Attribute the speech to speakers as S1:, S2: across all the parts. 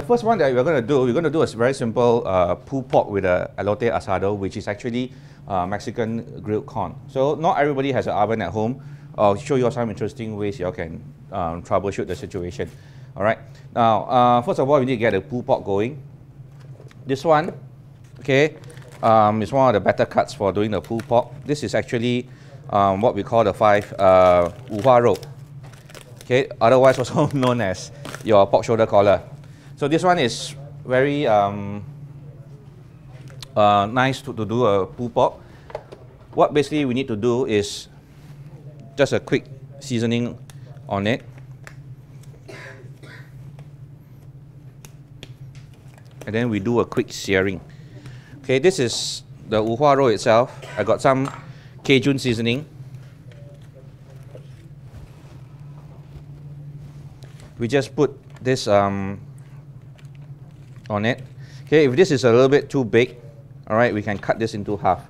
S1: the first one that we're going to do, we're going to do a very simple uh, pulled pork with a elote asado, which is actually uh, Mexican grilled corn. So not everybody has an oven at home. I'll show you some interesting ways you can um, troubleshoot the situation. All right. Now, uh, first of all, we need to get the pulled pork going. This one, okay, um, is one of the better cuts for doing the pulled pork. This is actually um, what we call the five uh, rope. Okay, otherwise also known as your pork shoulder collar. So this one is very um, uh, nice to, to do a pulled pork. What basically we need to do is just a quick seasoning on it. And then we do a quick searing. Okay, this is the roll itself. I got some Cajun seasoning. We just put this um, on it. Okay, if this is a little bit too big, all right, we can cut this into half.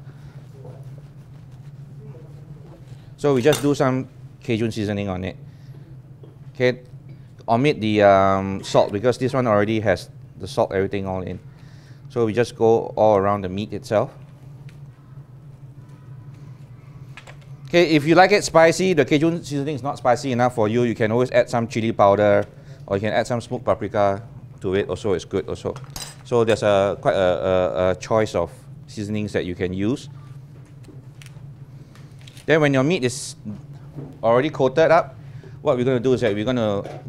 S1: So we just do some Cajun seasoning on it. Okay, omit the um, salt because this one already has the salt, everything all in. So we just go all around the meat itself. Okay, if you like it spicy, the Cajun seasoning is not spicy enough for you, you can always add some chili powder or you can add some smoked paprika to it also, it's good also. So there's a quite a, a, a choice of seasonings that you can use. Then when your meat is already coated up, what we're going to do is that we're going to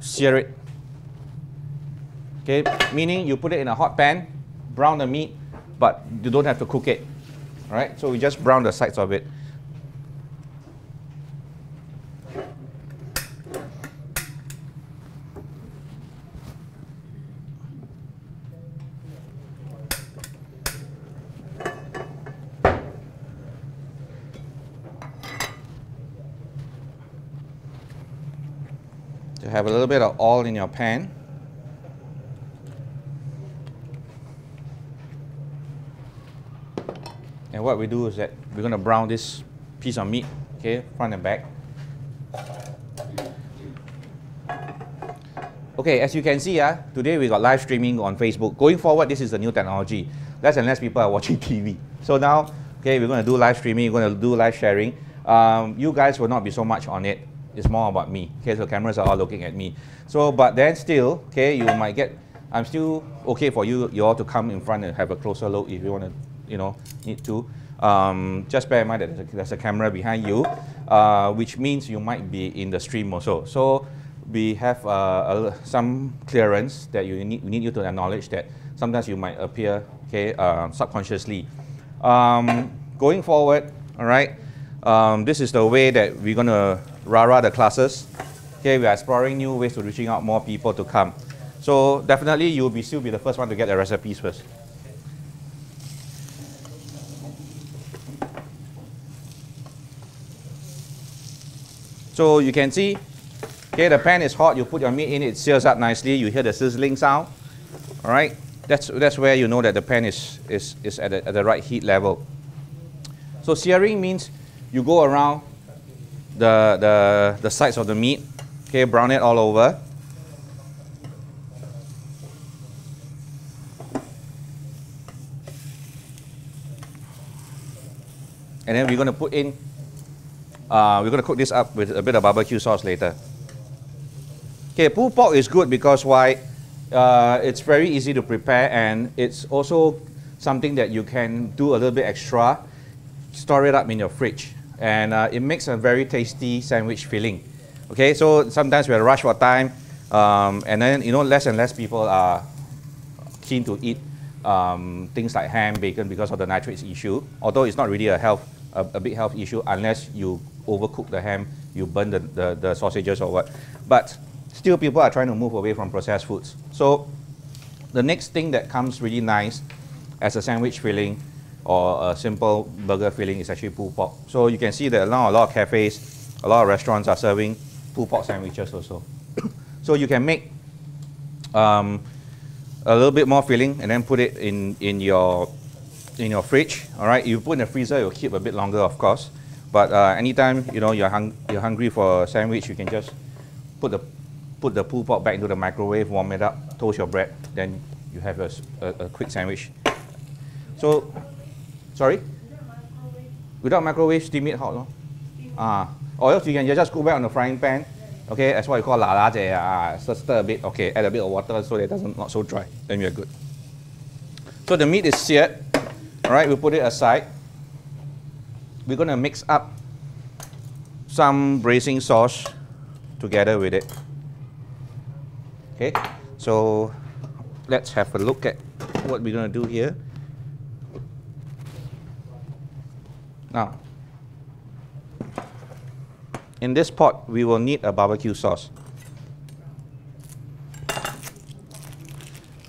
S1: sear it. Okay, meaning you put it in a hot pan, brown the meat, but you don't have to cook it. All right, so we just brown the sides of it. Have a little bit of oil in your pan. And what we do is that we're going to brown this piece of meat, okay, front and back. Okay, as you can see, uh, today we got live streaming on Facebook. Going forward, this is the new technology. Less and less people are watching TV. So now, okay, we're going to do live streaming, we're going to do live sharing. Um, you guys will not be so much on it it's more about me. Okay, so cameras are all looking at me. So, but then still, okay, you might get. I'm still okay for you, you all to come in front and have a closer look if you want to, you know, need to. Um, just bear in mind that there's a, there's a camera behind you, uh, which means you might be in the stream also. So we have uh, a, some clearance that you need, we need you to acknowledge that sometimes you might appear, okay, uh, subconsciously. Um, going forward, all right, um, this is the way that we're going to rara the classes. Okay, we are exploring new ways to reaching out more people to come. So definitely you will be still be the first one to get the recipes first. So you can see, okay, the pan is hot, you put your meat in, it sears up nicely, you hear the sizzling sound. All right, that's, that's where you know that the pan is, is, is at, the, at the right heat level. So searing means you go around the, the, the sides of the meat, okay, brown it all over. And then we're going to put in, uh, we're going to cook this up with a bit of barbecue sauce later. Okay, pulled pork is good because why? Uh, it's very easy to prepare and it's also something that you can do a little bit extra, store it up in your fridge and uh, it makes a very tasty sandwich filling. Okay, so sometimes we are rush for time, um, and then you know less and less people are keen to eat um, things like ham, bacon because of the nitrates issue. Although it's not really a health, a, a, big health issue unless you overcook the ham, you burn the, the, the sausages or what. But still, people are trying to move away from processed foods. So the next thing that comes really nice as a sandwich filling or a simple burger filling is actually pulled pork. So you can see that now a lot of cafes, a lot of restaurants are serving pulled pork sandwiches also. so you can make um, a little bit more filling and then put it in, in your in your fridge. All right, you put in the freezer, it will keep a bit longer, of course. But uh, anytime you know you're, hung you're hungry for a sandwich, you can just put the put the pulled pork back into the microwave, warm it up, toast your bread, then you have a a quick sandwich. So, sorry? Without microwave, steam it hot, no? Ah, or else you can just go back on the frying pan, okay, that's what you call la la jie, ah, stir, a bit, okay, add a bit of water so that it doesn't not so dry, then we're good. So the meat is seared, all right, we'll put it aside. We're gonna mix up some braising sauce together with it. Okay, so let's have a look at what we're gonna do here. Now, in this pot, we will need a barbecue sauce.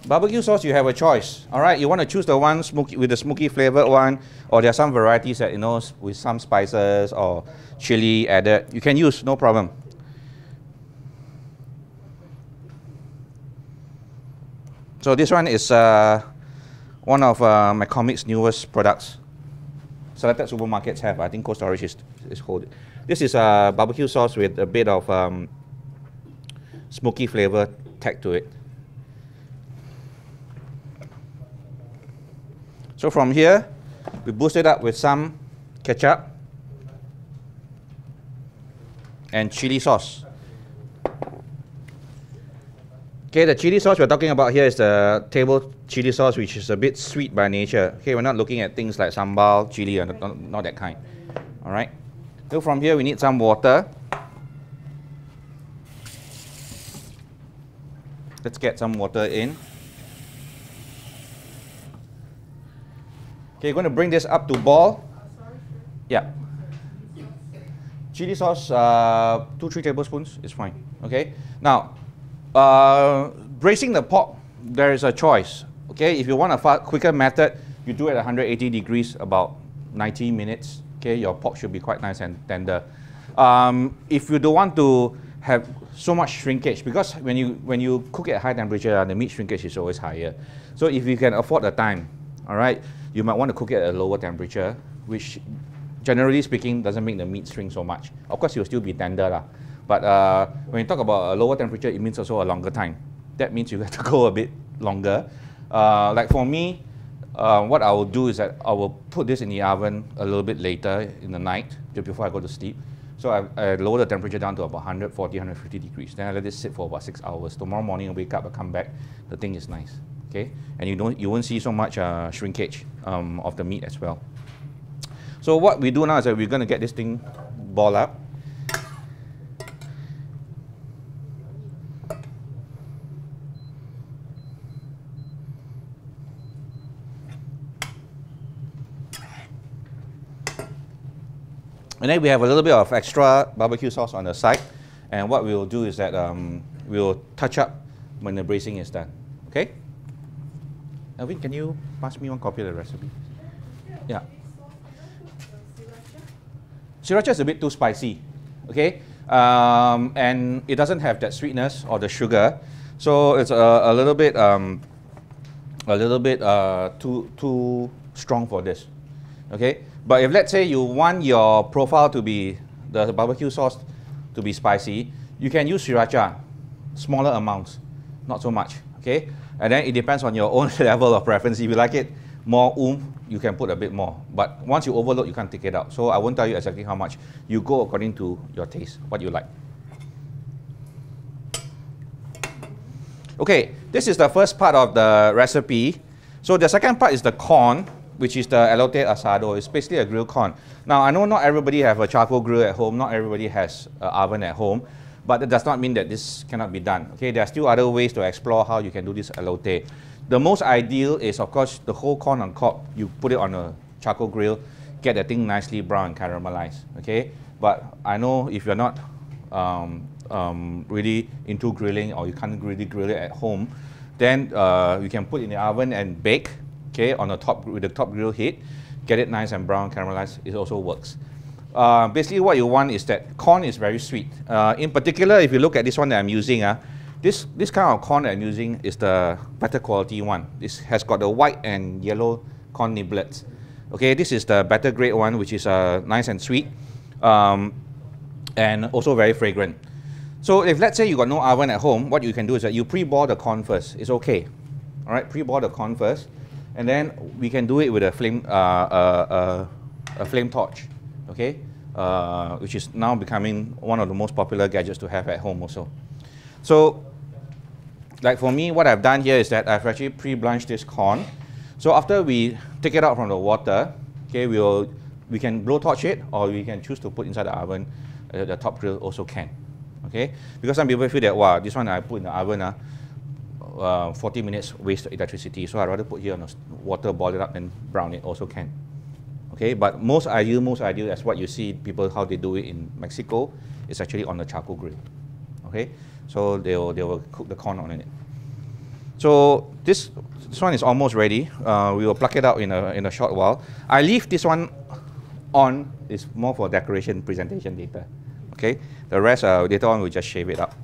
S1: Barbecue sauce, you have a choice. All right, you want to choose the one smoky with the smoky flavored one, or there are some varieties that you know with some spices or chili added. You can use, no problem. So this one is uh, one of uh, McCormick's newest products. Selected supermarkets have. I think Cold Storage is, is hold. This is a barbecue sauce with a bit of um, smoky flavor tagged to it. So from here, we boost it up with some ketchup and chili sauce. Okay, the chili sauce we're talking about here is the table chili sauce, which is a bit sweet by nature. Okay, we're not looking at things like sambal, chili, and not, not that kind. All right. So from here, we need some water. Let's get some water in. Okay, you're going to bring this up to boil. Yeah. Chili sauce, uh, two, three tablespoons is fine. Okay. Now, uh, braising the pork, there is a choice. Okay, if you want a quicker method, you do it at 180 degrees, about 90 minutes. Okay, your pork should be quite nice and tender. Um, if you don't want to have so much shrinkage, because when you when you cook at high temperature, uh, the meat shrinkage is always higher. So if you can afford the time, all right, you might want to cook it at a lower temperature, which generally speaking doesn't make the meat shrink so much. Of course, it will still be tender lah. But uh, when you talk about a lower temperature, it means also a longer time. That means you have to go a bit longer. Uh, like for me, uh, what I will do is that I will put this in the oven a little bit later in the night, just before I go to sleep. So I, I lower the temperature down to about 140, 150 degrees. Then I let it sit for about six hours. Tomorrow morning I wake up, I come back, the thing is nice. Okay, and you don't, you won't see so much uh, shrinkage um, of the meat as well. So what we do now is that we're going to get this thing ball up. And then we have a little bit of extra barbecue sauce on the side. And what we'll do is that um, we'll touch up when the braising is done. Okay? Elvin, can you pass me one copy of the recipe? Yeah. Sriracha is a bit too spicy, okay? Um, and it doesn't have that sweetness or the sugar, so it's a, a little bit, um, a little bit uh, too too strong for this, okay? But if let's say you want your profile to be the barbecue sauce to be spicy, you can use sriracha, smaller amounts, not so much, okay? And then it depends on your own level of preference. If you like it more oomph, you can put a bit more. But once you overload, you can't take it out. So I won't tell you exactly how much. You go according to your taste, what you like. Okay, this is the first part of the recipe. So the second part is the corn, which is the elote asado. It's basically a grilled corn. Now I know not everybody have a charcoal grill at home. Not everybody has an oven at home. But that does not mean that this cannot be done. Okay, there are still other ways to explore how you can do this elote. The most ideal is, of course, the whole corn on cob. You put it on a charcoal grill, get the thing nicely brown and caramelized. Okay, but I know if you're not um, um, really into grilling or you can't really grill it at home, then uh, you can put it in the oven and bake. Okay, on the top with the top grill heat, get it nice and brown, caramelized. It also works. Uh, basically, what you want is that corn is very sweet. Uh, in particular, if you look at this one that I'm using, uh, this, this kind of corn that I'm using is the better quality one. This has got the white and yellow corn niblets. Okay, this is the better grade one, which is uh, nice and sweet, um, and also very fragrant. So if let's say you got no oven at home, what you can do is that you pre-boil the corn first. It's okay. All right, pre-boil the corn first, and then we can do it with a flame, uh, uh, uh, a flame torch, okay, uh, which is now becoming one of the most popular gadgets to have at home also. So, like for me, what I've done here is that I've actually pre-blanched this corn. So after we take it out from the water, okay, we'll we can blow torch it, or we can choose to put inside the oven. Uh, the top grill also can, okay. Because some people feel that wow, this one I put in the oven, uh, uh, 40 minutes waste electricity. So I'd rather put here on water, boil it up, and brown it also can. Okay, but most ideal, most ideal as what you see people how they do it in Mexico is actually on the charcoal grill. Okay, so they will, they will cook the corn on it. So this, this one is almost ready. Uh, we will pluck it out in a, in a short while. I leave this one on, is more for decoration presentation later. Okay, the rest uh, later on we'll just shave it up.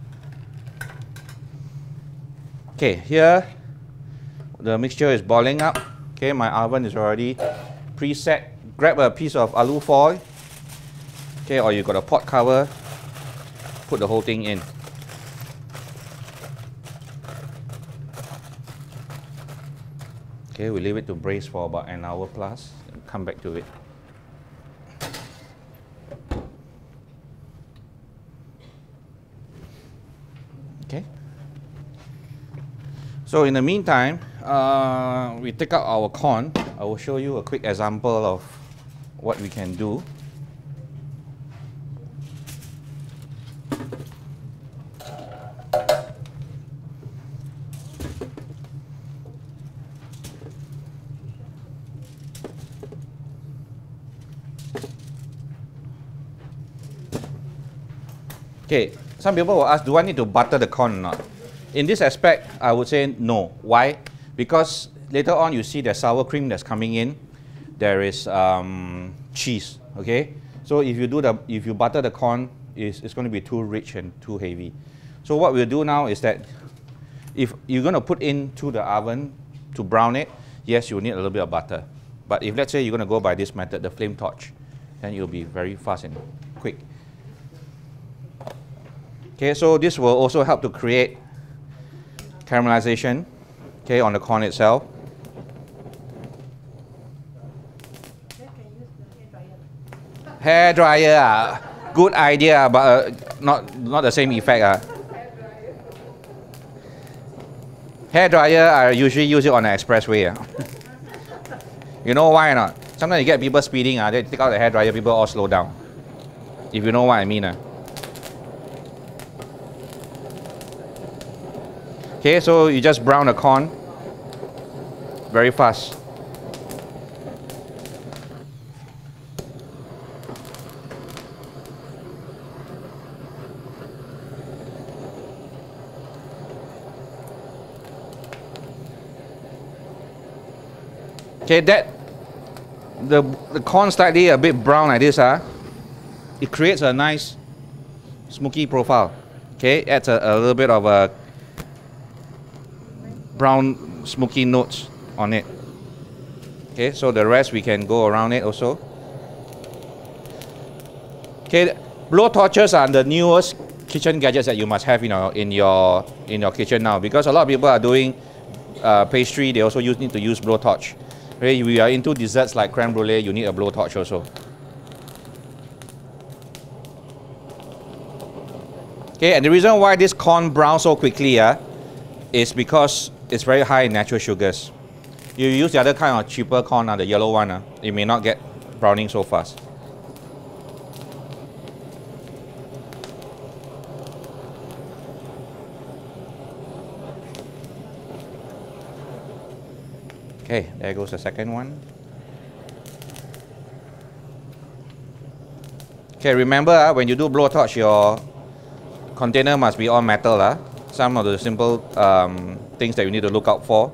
S1: Okay, here the mixture is boiling up. Okay, my oven is already preset. Grab a piece of alu foil. Okay, or you got a pot cover. Put the whole thing in. Okay, we leave it to braise for about an hour plus. Come back to it. So in the meantime, uh, we take out our corn. I will show you a quick example of what we can do. Okay, some people will ask, do I need to butter the corn or not? In this aspect, I would say no. Why? Because later on you see the sour cream that's coming in. There is um, cheese, okay? So if you do the, if you butter the corn, it's, it's going to be too rich and too heavy. So what we'll do now is that if you're going to put into the oven to brown it, yes, you need a little bit of butter. But if let's say you're going to go by this method, the flame torch, then you'll be very fast and quick. Okay, so this will also help to create caramelization okay, on the corn itself. Hair dryer, uh, good idea, but uh, not not the same effect. Uh. Hair dryer, I usually use it on the expressway. Uh. you know why not? Sometimes you get people speeding, uh, they take out the hair dryer, people all slow down. If you know what I mean. Uh. Okay, so you just brown the corn very fast. Okay, that the the corn slightly a bit brown like this, uh, it creates a nice smoky profile. Okay, adds a, a little bit of a brown smoky notes on it. Okay, so the rest we can go around it also. Okay, blow torches are the newest kitchen gadgets that you must have in your in your in your kitchen now because a lot of people are doing uh, pastry. They also use, need to use blow torch. Okay, we are into desserts like creme brulee. You need a blow torch also. Okay, and the reason why this corn browns so quickly uh, is because it's very high in natural sugars. You use the other kind of cheaper corn, uh, the yellow one, uh, it may not get browning so fast. Okay, there goes the second one. Okay, remember uh, when you do blowtorch, your container must be all metal. Uh. Some of the simple um, things that you need to look out for.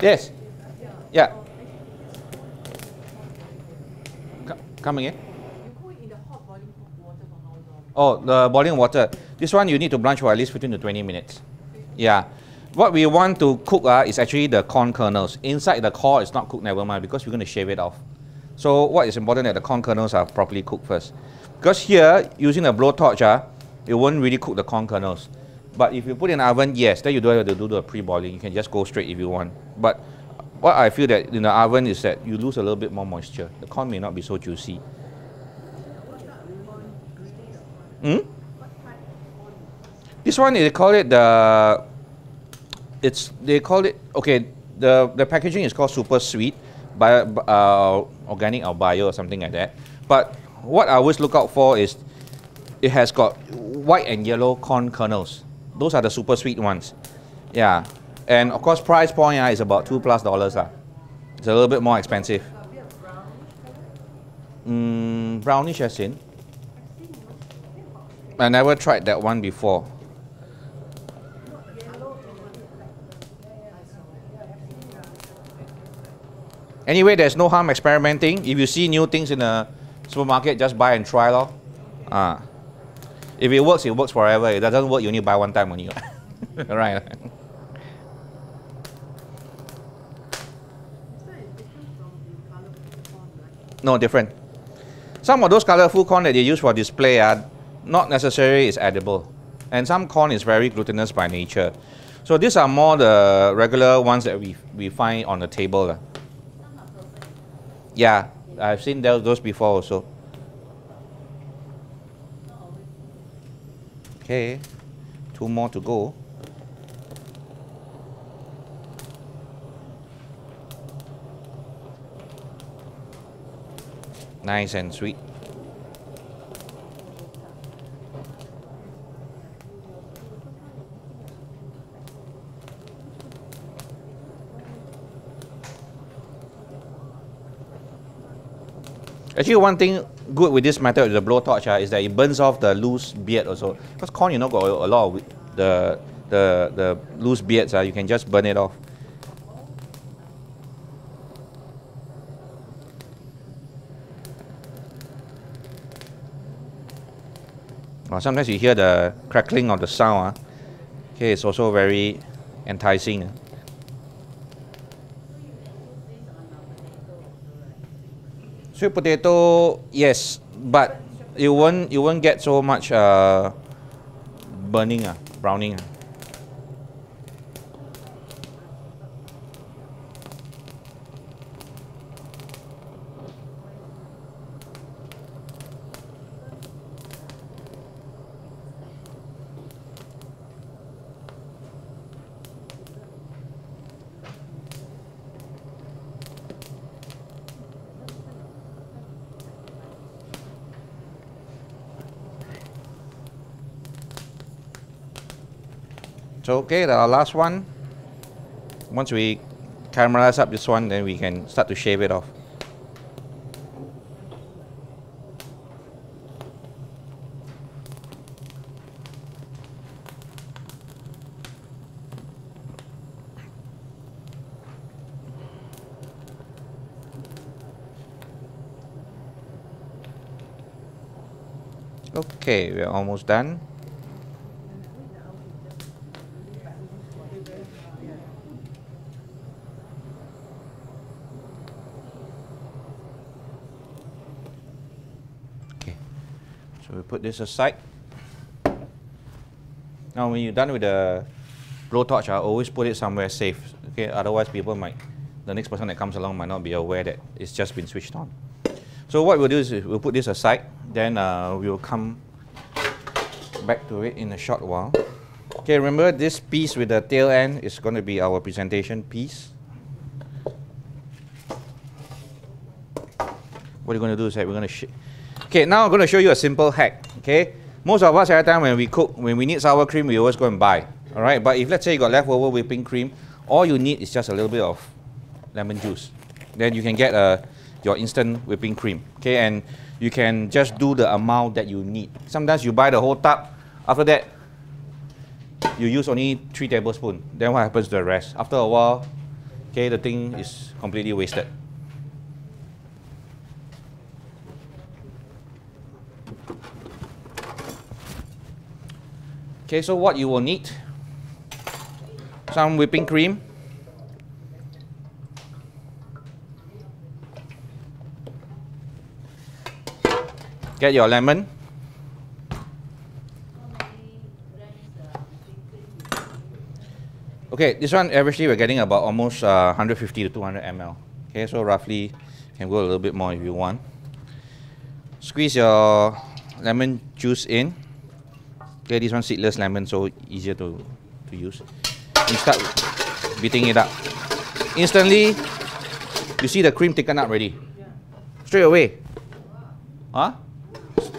S1: Yes. Yeah. Come again? Oh, the boiling water. This one you need to blanch for at least 15 to 20 minutes. Yeah. What we want to cook uh, is actually the corn kernels. Inside the core is not cooked, never mind, because we're going to shave it off. So what is important that the corn kernels are properly cooked first. Because here, using a blowtorch, uh, it won't really cook the corn kernels. But if you put in oven, yes, then you don't have to do the pre-boiling. You can just go straight if you want. But what I feel that in the oven is that you lose a little bit more moisture. The corn may not be so juicy. Hmm? This one they call it the it's they call it okay the the packaging is called super sweet bio, uh, organic or bio or something like that. But what I always look out for is it has got white and yellow corn kernels. Those are the super sweet ones. Yeah. And of course price point uh, is about two plus dollars uh. it's a little bit more expensive. Mm, brownish as in. I never tried that one before Anyway, there's no harm experimenting. If you see new things in the supermarket, just buy and try lor. Ah. If it works, it works forever. If it doesn't work, you only buy one time only. right. No, different. Some of those colorful corn that they use for display are not necessarily is edible. And some corn is very glutinous by nature. So these are more the regular ones that we, we find on the table. Yeah, I've seen those, before also. Okay, two more to go. Nice and sweet. Actually, one thing good with this method with the blowtorch uh, is that it burns off the loose beard also. Because corn, you know, got a, lot of the the the loose beards. Uh, you can just burn it off. Well, sometimes you hear the crackling of the sound. Uh. Okay, it's also very enticing. Sweet potato, yes, but you won't you won't get so much uh, burning, uh, browning. Uh. So okay, the last one. Once we caramelize up this one, then we can start to shave it off. Okay, we're almost done. Put this aside. Now when you're done with the blowtorch, I always put it somewhere safe. Okay, otherwise people might, the next person that comes along might not be aware that it's just been switched on. So what we'll do is we'll put this aside, then uh, we'll come back to it in a short while. Okay, remember this piece with the tail end is going to be our presentation piece. What we're going to do is that we're going to Okay, now I'm going to show you a simple hack. Okay, most of us every time when we cook, when we need sour cream, we always go and buy. All right, but if let's say you got leftover whipping cream, all you need is just a little bit of lemon juice. Then you can get uh, your instant whipping cream. Okay, and you can just do the amount that you need. Sometimes you buy the whole tub. After that, you use only three tablespoons. Then what happens to the rest? After a while, okay, the thing is completely wasted. Okay, so what you will need some whipping cream. Get your lemon. Okay, this one averagely we're getting about almost uh, 150 to 200 ml. Okay, so roughly can go a little bit more if you want. Squeeze your lemon juice in. Okay, this one seedless lemon, so easier to, to use. You start beating it up. Instantly, you see the cream thicken up already. Straight away. Huh?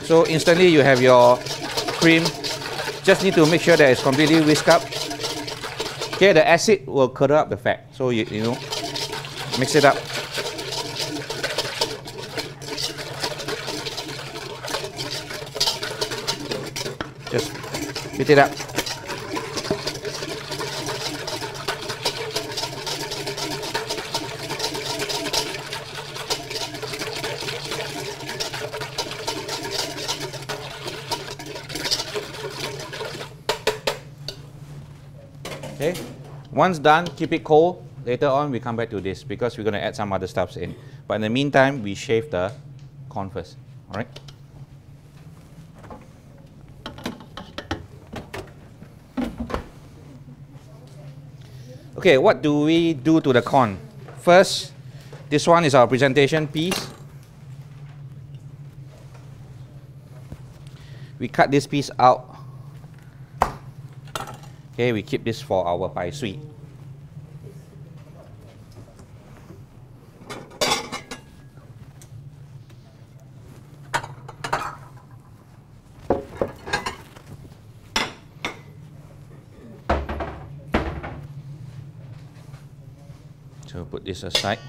S1: So instantly you have your cream. Just need to make sure that it's completely whisked up. Okay, the acid will curdle up the fat. So you, you know, mix it up. Beat it up. Okay, once done, keep it cold. Later on, we come back to this because we're going to add some other stuffs in. But in the meantime, we shave the corn first. All right. Okay, what do we do to the corn? First, this one is our presentation piece. We cut this piece out. Okay, we keep this for our pai sui. So put this aside.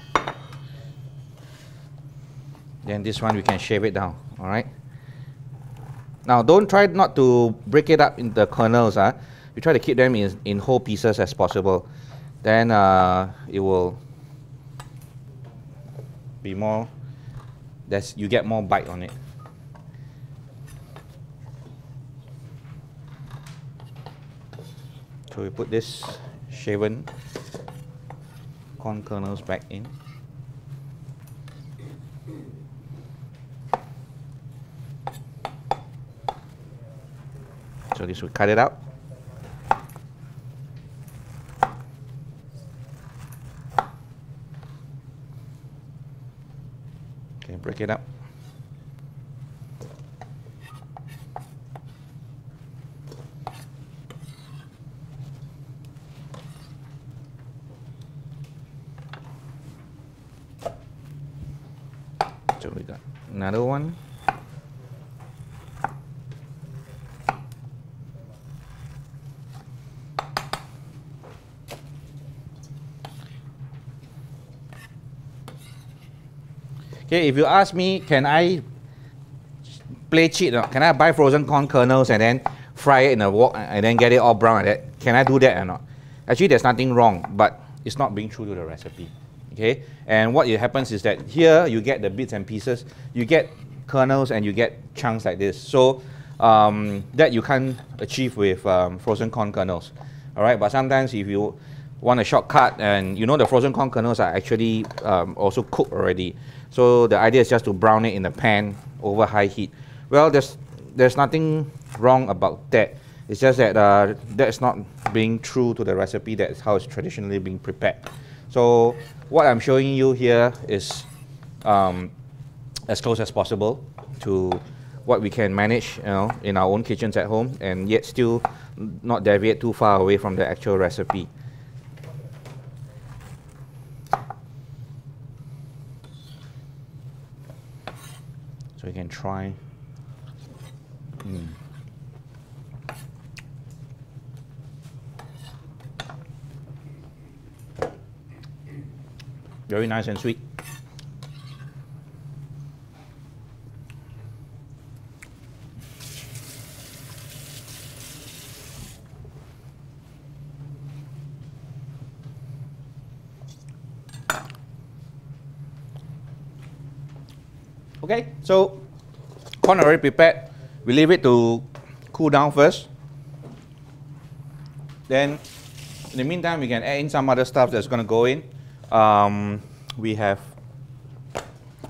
S1: Then this one we can shave it down, all right? Now don't try not to break it up into kernels. Uh. You try to keep them in, in whole pieces as possible. Then uh, it will be more, there's, you get more bite on it. So we put this shaven corn kernels back in. So this will cut it out. Okay, break it up. So we got another one. Okay, if you ask me, can I play cheat? or? Can I buy frozen corn kernels and then fry it in a wok and then get it all brown like that? Can I do that or not? Actually, there's nothing wrong, but it's not being true to the recipe. Okay, and what it happens is that here you get the bits and pieces, you get kernels and you get chunks like this. So um, that you can't achieve with um, frozen corn kernels. All right, but sometimes if you want a shortcut and you know the frozen corn kernels are actually um, also cooked already. So the idea is just to brown it in the pan over high heat. Well, there's there's nothing wrong about that. It's just that uh, that's not being true to the recipe. That's how it's traditionally being prepared. So what I'm showing you here is um, as close as possible to what we can manage you know, in our own kitchens at home and yet still not deviate too far away from the actual recipe. So you can try. Mm. Very nice and sweet. Okay, so corn already prepared. We leave it to cool down first. Then, in the meantime, we can add in some other stuff that's going to go in. Um, we have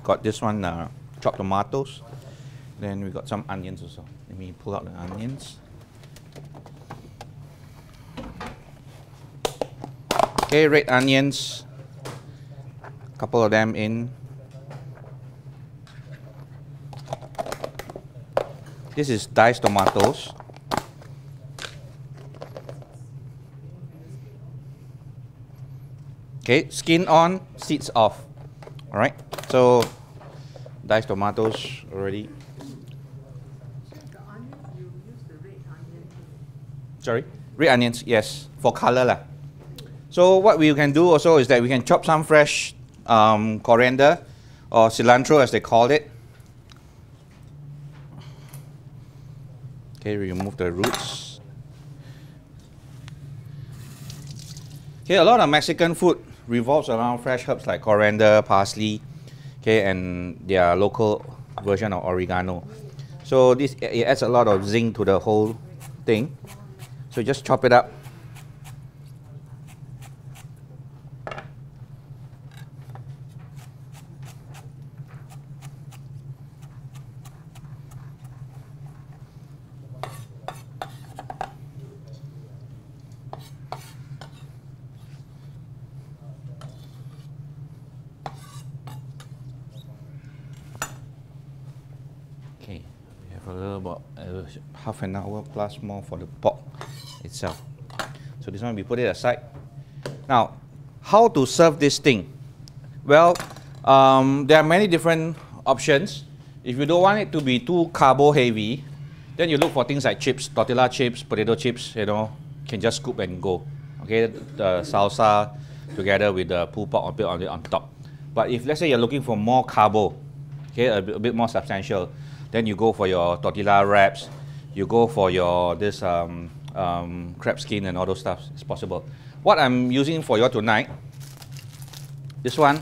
S1: got this one, uh, chopped tomatoes. Then we got some onions also. Let me pull out the onions. Okay, red onions. A couple of them in. This is diced tomatoes. Okay, skin on, seeds off. All right, so diced tomatoes already. Sorry, red onions, yes, for color lah. So what we can do also is that we can chop some fresh um, coriander or cilantro as they call it. Okay, remove the roots. Okay, a lot of Mexican food revolves around fresh herbs like coriander, parsley, okay, and their local version of oregano. So this it adds a lot of zinc to the whole thing. So just chop it up. Okay, we have a little about uh, half an hour plus more for the pork itself. So this one we put it aside. Now, how to serve this thing? Well, um, there are many different options. If you don't want it to be too carbo heavy, then you look for things like chips, tortilla chips, potato chips. You know, can just scoop and go. Okay, the salsa together with the pulled pork a bit on it on top. But if let's say you're looking for more carbo, okay, a, a bit more substantial, then you go for your tortilla wraps, you go for your this um, um, crab skin and all those stuff. It's possible. What I'm using for you tonight, this one,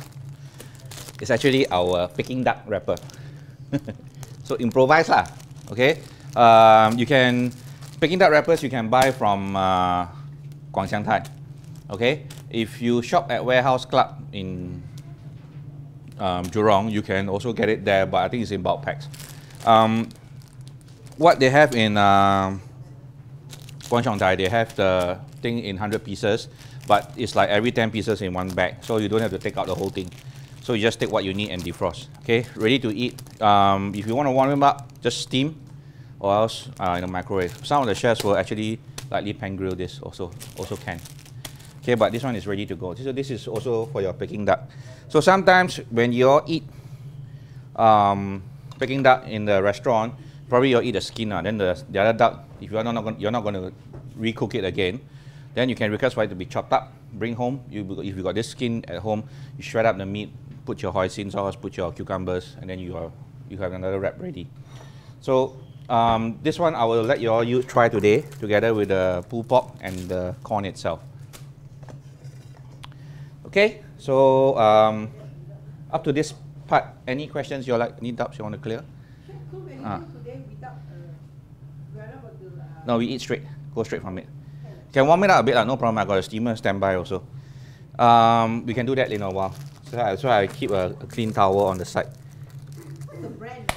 S1: is actually our Peking duck wrapper. so improvise lah, okay? Um, you can Peking duck wrappers you can buy from uh, Kwong Cheong Thye, okay? If you shop at Warehouse Club in um, Jurong, you can also get it there, but I think it's in bulk packs. Um, what they have in um, Kwong Cheong Thye, they have the thing in 100 pieces, but it's like every 10 pieces in one bag, so you don't have to take out the whole thing. So you just take what you need and defrost. Okay, ready to eat. Um, if you want to warm them up, just steam, or else uh, in the microwave. Some of the chefs will actually lightly pan grill this also, also can. Okay, but this one is ready to go. So this is also for your Peking duck. So sometimes when you all eat um, Peking duck in the restaurant, probably you'll eat the skin. Uh, then the, the other duck, if you're not, not gonna, you're not going to recook it again, then you can request for it to be chopped up, bring home. You, if you got this skin at home, you shred up the meat, put your hoisin sauce, put your cucumbers, and then you, are, you have another wrap ready. So um, this one I will let you all you try today together with the pulled pork and the corn itself. Okay, so um, up to this part, any questions you like, any doubts you want to clear?
S2: Chef, so when you
S1: Ah.
S2: do today without, uh, we are not going to, uh,
S1: No, we eat straight, go straight from it. Can warm it up a bit, lah, no problem. I got a steamer standby also. Um, we can do that in a while. So I, so I keep a, a clean towel on the side.
S2: the brand,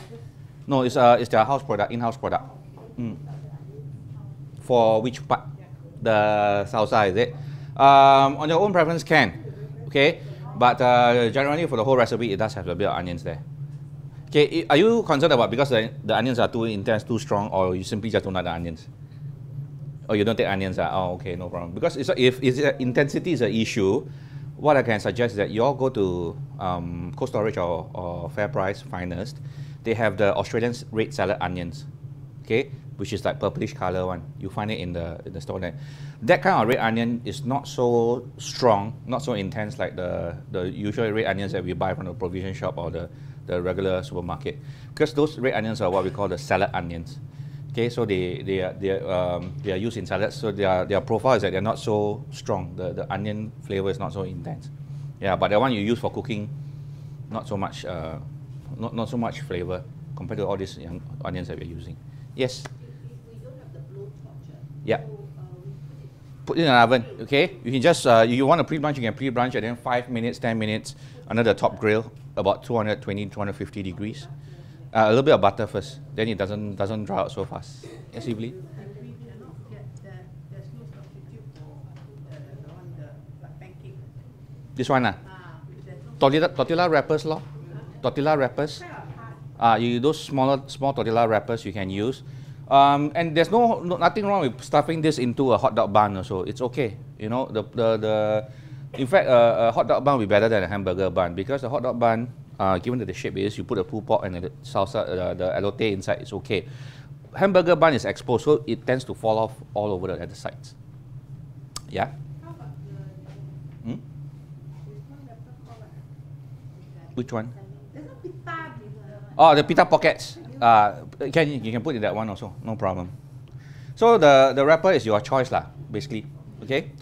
S1: No, it's, uh, it's their house product, in-house product. Mm. For which part? The salsa, is it? Um, on your own preference, can. Okay? But uh, generally, for the whole recipe, it does have a bit of onions there. Okay, are you concerned about because the, the onions are too intense, too strong, or you simply just don't like the onions? Oh, you don't take onions? Ah? Oh, okay, no problem. Because it's, if intensity is an issue, what I can suggest is that you all go to um, Cold Storage or, or Fair Price Finest. They have the Australian red salad onions, okay, which is like purplish color one. You find it in the in the store there. That kind of red onion is not so strong, not so intense like the the usual red onions that we buy from the provision shop or the the regular supermarket. Because those red onions are what we call the salad onions. Okay, so they they are they are, um, they are used in salads. So their their profile is that they're not so strong. The the onion flavor is not so intense. Yeah, but the one you use for cooking, not so much uh, not not so much flavor compared to all these young onions that we're using. Yes.
S2: if, if don't have the blowtorch,
S1: Yeah.
S2: put it
S1: put it in an oven, okay? You can just, uh, you want to pre-blanch, you can pre-blanch and then 5 minutes, 10 minutes under the top grill, about 220, 250 degrees. Uh, a little bit of butter first, then it doesn't, doesn't dry out so fast. Yes, Evelyn?
S2: And we cannot get that, there's no substitute for the, the one, the like pancake.
S1: This one, ah.
S2: Ah, with there's no.
S1: Tortilla, tortilla wrappers, lor. Tortilla wrappers. Uh, you those smaller small tortilla wrappers you can use. Um, and there's no, no nothing wrong with stuffing this into a hot dog bun also. It's okay. You know the the, the in fact uh, a hot dog bun will be better than a hamburger bun because the hot dog bun, uh, given that the shape is, you put a pulled pork and the salsa, uh, the elote inside, it's okay. Hamburger bun is exposed, so it tends to fall off all over the other sides. Yeah.
S2: The,
S1: Hmm?
S2: there's one wrapper called what?
S1: Which one?
S2: Pita.
S1: Oh, the pita pockets. Uh, can you can put in that one also, no problem. So the the wrapper is your choice lah, basically. Okay.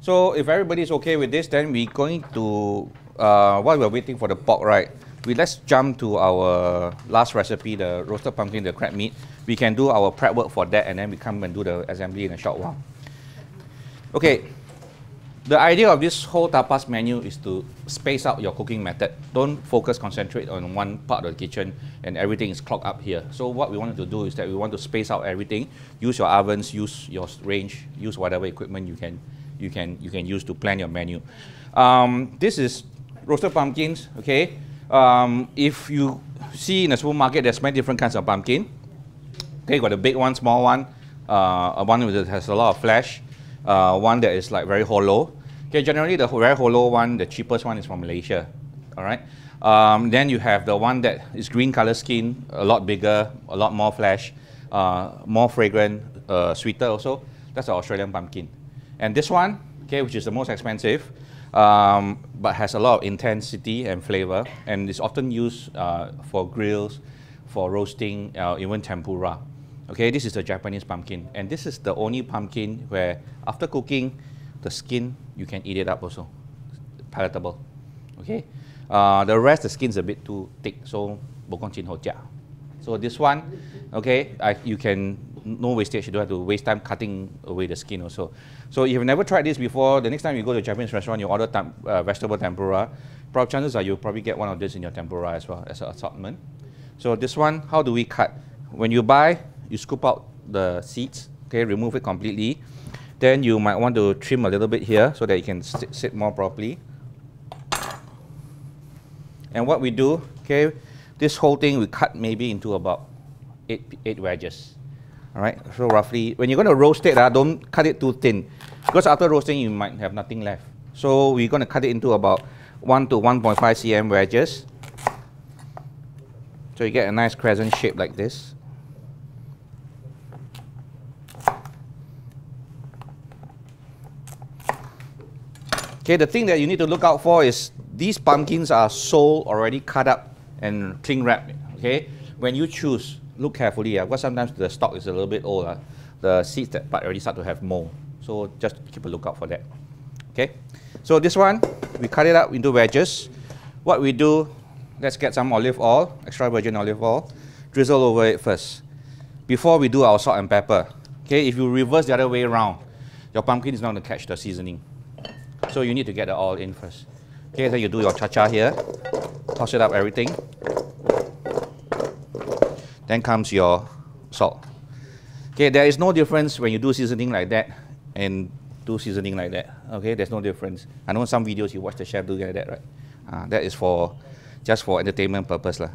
S1: So if everybody's okay with this, then we're going to uh, while we're waiting for the pork, right? We let's jump to our last recipe, the roasted pumpkin, the crab meat. We can do our prep work for that, and then we come and do the assembly in a short while. Okay, the idea of this whole tapas menu is to space out your cooking method. Don't focus, concentrate on one part of the kitchen and everything is clogged up here. So what we wanted to do is that we want to space out everything. Use your ovens, use your range, use whatever equipment you can, you can, you can use to plan your menu. Um, this is roasted pumpkins, okay? Um, if you see in the supermarket, there's many different kinds of pumpkin. Okay, got a big one, small one, uh, one that has a lot of flesh, uh, one that is like very hollow. Okay, generally the very hollow one, the cheapest one is from Malaysia. All right. Um, then you have the one that is green color skin, a lot bigger, a lot more flesh, uh, more fragrant, uh, sweeter also. That's the Australian pumpkin. And this one, okay, which is the most expensive, um, but has a lot of intensity and flavor, and is often used uh, for grills, for roasting, uh, even tempura. Okay, this is the Japanese pumpkin, and this is the only pumpkin where after cooking, the skin you can eat it up also, palatable. Okay, uh, the rest the skin's a bit too thick, so bokong chin. So this one, okay, I, you can no wastage. You don't have to waste time cutting away the skin also. So if you've never tried this before, the next time you go to a Japanese restaurant, you order uh, vegetable tempura. Prob- chances are you'll probably get one of this in your tempura as well as an assortment. So this one, how do we cut? When you buy, you scoop out the seeds, okay, remove it completely. Then you might want to trim a little bit here so that it can sit, sit more properly. And what we do, okay, this whole thing we cut maybe into about eight, eight wedges. All right, so roughly, when you're going to roast it, uh, don't cut it too thin because after roasting you might have nothing left. So we're going to cut it into about 1 to 1.5 cm wedges. So you get a nice crescent shape like this. Okay, the thing that you need to look out for is these pumpkins are sold already cut up and cling wrapped. Okay, when you choose, look carefully. Uh, because sometimes the stock is a little bit old. Uh, the seeds that part already start to have mold. So just keep a lookout for that. Okay, so this one we cut it up into wedges. What we do, let's get some olive oil, extra virgin olive oil, drizzle over it first before we do our salt and pepper. Okay, if you reverse the other way around, your pumpkin is not going to catch the seasoning. So you need to get the oil in first. Okay, then you do your cha-cha here. Toss it up everything. Then comes your salt. Okay, there is no difference when you do seasoning like that and do seasoning like that. Okay, there's no difference. I know some videos you watch the chef do like that, right? Uh, that is for just for entertainment purpose. Lah.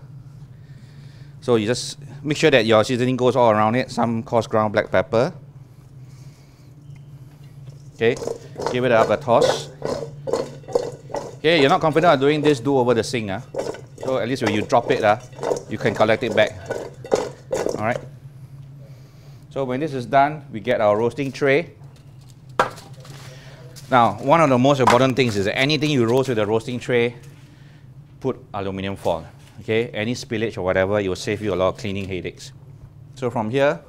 S1: So you just make sure that your seasoning goes all around it. Some coarse ground black pepper. Okay, give it up a toss. Okay, you're not confident of doing this, do over the sink. Uh. So at least when you drop it, uh, you can collect it back. So when this is done, we get our roasting tray. Now, one of the most important things is anything you roast with a roasting tray, put aluminium foil. Okay, any spillage or whatever, it will save you a lot of cleaning headaches. So from here,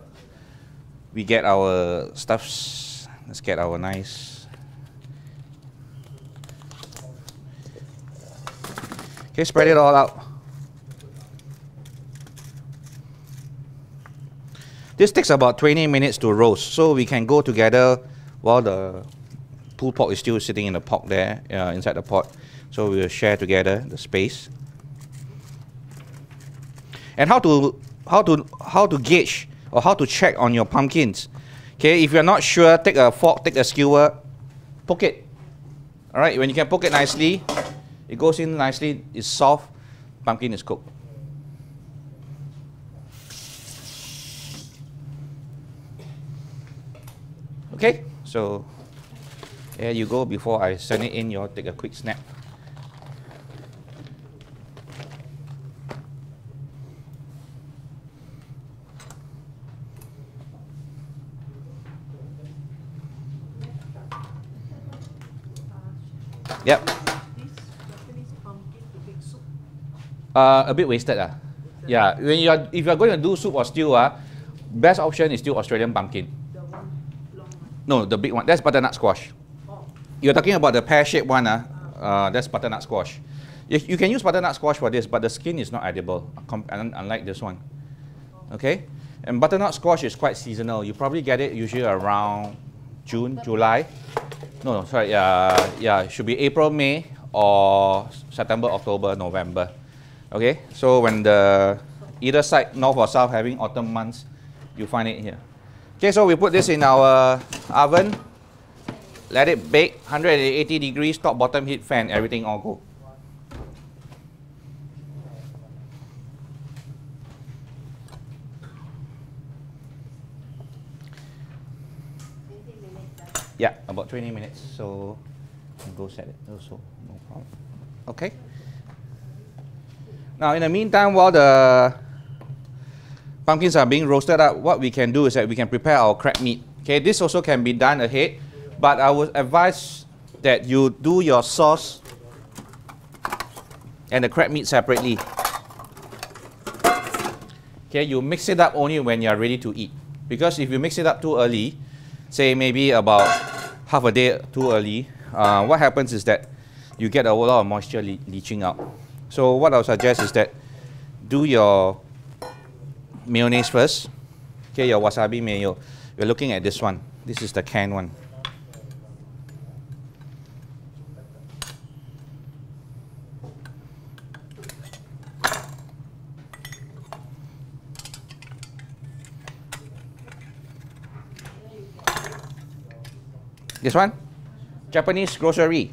S1: we get our stuffs. Let's get our nice. Okay, spread it all out. This takes about 20 minutes to roast, so we can go together while the pulled pork is still sitting in the pot there, uh, inside the pot. So we'll share together the space. And how to how to how to gauge or how to check on your pumpkins. Okay, if you're not sure, take a fork, take a skewer, poke it. All right, when you can poke it nicely, it goes in nicely, it's soft, pumpkin is cooked. Okay, so there you go. Before I send it in, you'll take a quick snap. Yep. Uh, a bit wasted. Uh. Yeah, when you are, if you are going to do soup or stew, uh, best option is still Australian pumpkin.
S2: The one long one.
S1: No, the big one. That's butternut squash.
S2: Oh,
S1: You're talking about the pear-shaped one, uh, uh, that's butternut squash. You, you can use butternut squash for this, but the skin is not edible, unlike this one. Okay? And butternut squash is quite seasonal. You probably get it usually around June, July. No, no, sorry. Uh, yeah, it should be April, May, or September, October, November. Okay? So when the either side, north or south, having autumn months, you find it here. Okay, so we put this in our oven. Let it bake 180 degrees, top bottom heat fan, everything all go.
S2: ah.
S1: Yeah, about 20 minutes. So go set it also, no problem. Okay. Now, in the meantime, while the pumpkins are being roasted up, what we can do is that we can prepare our crab meat. Okay, this also can be done ahead, but I would advise that you do your sauce and the crab meat separately. Okay, you mix it up only when you are ready to eat. Because if you mix it up too early, say maybe about half a day too early, uh, what happens is that you get a whole lot of moisture le- leaching out. So what I would suggest is that do your mayonnaise first. Okay, your wasabi mayo. We're looking at this one. This is the canned one. This one? Japanese grocery.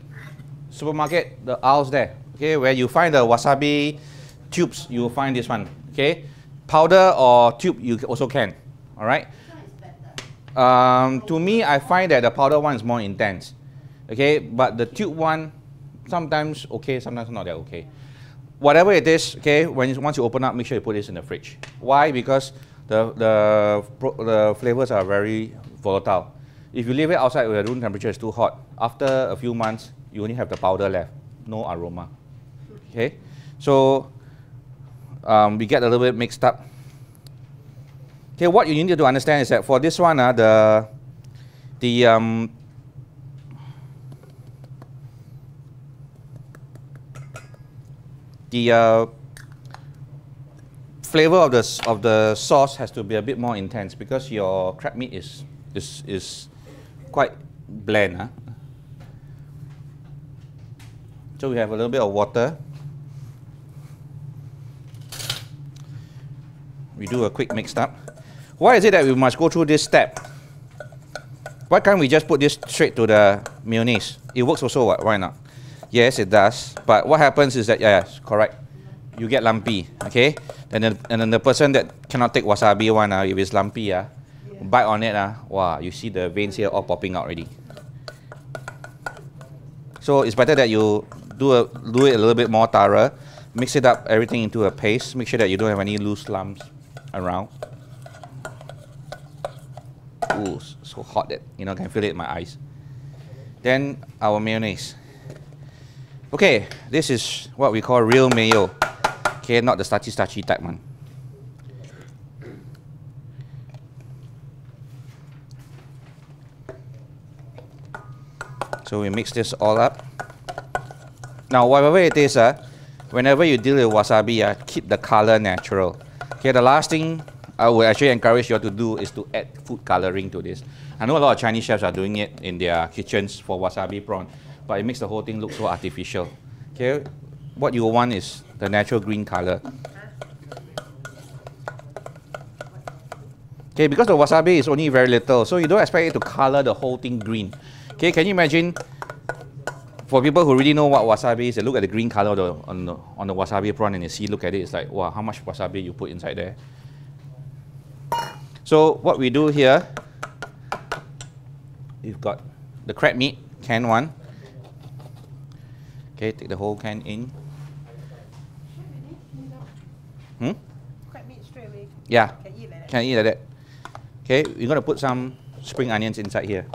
S1: Supermarket, the aisles there. Okay, where you find the wasabi tubes, you will find this one. Okay? Powder or tube, you also can.
S2: Is better?
S1: Um, to me, I find that the powder one is more intense. Okay, but the tube one, sometimes okay, sometimes not that okay. Whatever it is, okay, when you, once you open up, make sure you put this in the fridge. Why? Because the the the flavors are very volatile. If you leave it outside where the room temperature is too hot, after a few months, you only have the powder left, no aroma. Okay, so um, we get a little bit mixed up. Okay, what you need to understand is that for this one, uh, the the um, the uh, flavor of the of the sauce has to be a bit more intense because your crab meat is is is quite bland. Huh? So we have a little bit of water. We do a quick mix up. Why is it that we must go through this step? Why can't we just put this straight to the mayonnaise? It works also, what? why not? Yes, it does. But what happens is that, yeah, yes, correct. You get lumpy, okay? And then, and then the person that cannot take wasabi one, uh, if it's lumpy, uh, bite on it, uh, wow, you see the veins here all popping out already. So it's better that you do, a, do it a little bit more thorough. Mix it up, everything into a paste. Make sure that you don't have any loose lumps around. Ooh, so hot that you know I can feel it in my eyes. Then our mayonnaise. Okay, this is what we call real mayo. Okay, not the starchy starchy type one. So we mix this all up. Now, whatever it is, uh, whenever you deal with wasabi, uh, keep the color natural. Okay, the last thing I would actually encourage you all to do is to add food coloring to this. I know a lot of Chinese chefs are doing it in their kitchens for wasabi prawn, but it makes the whole thing look so artificial. Okay, what you want is the natural green color. Okay, because the wasabi is only very little, so you don't expect it to color the whole thing green. Okay, can you imagine for people who really know what wasabi is, they look at the green color the, on, the, on the wasabi prawn and they see, look at it, it's like, wow, how much wasabi you put inside there. So what we do here, we've got the crab meat, can one. Okay, take the whole can in. Hmm?
S2: Crab meat straight away.
S1: Yeah,
S2: Can eat like that.
S1: can eat like that. Okay, we're gonna put some spring onions inside here.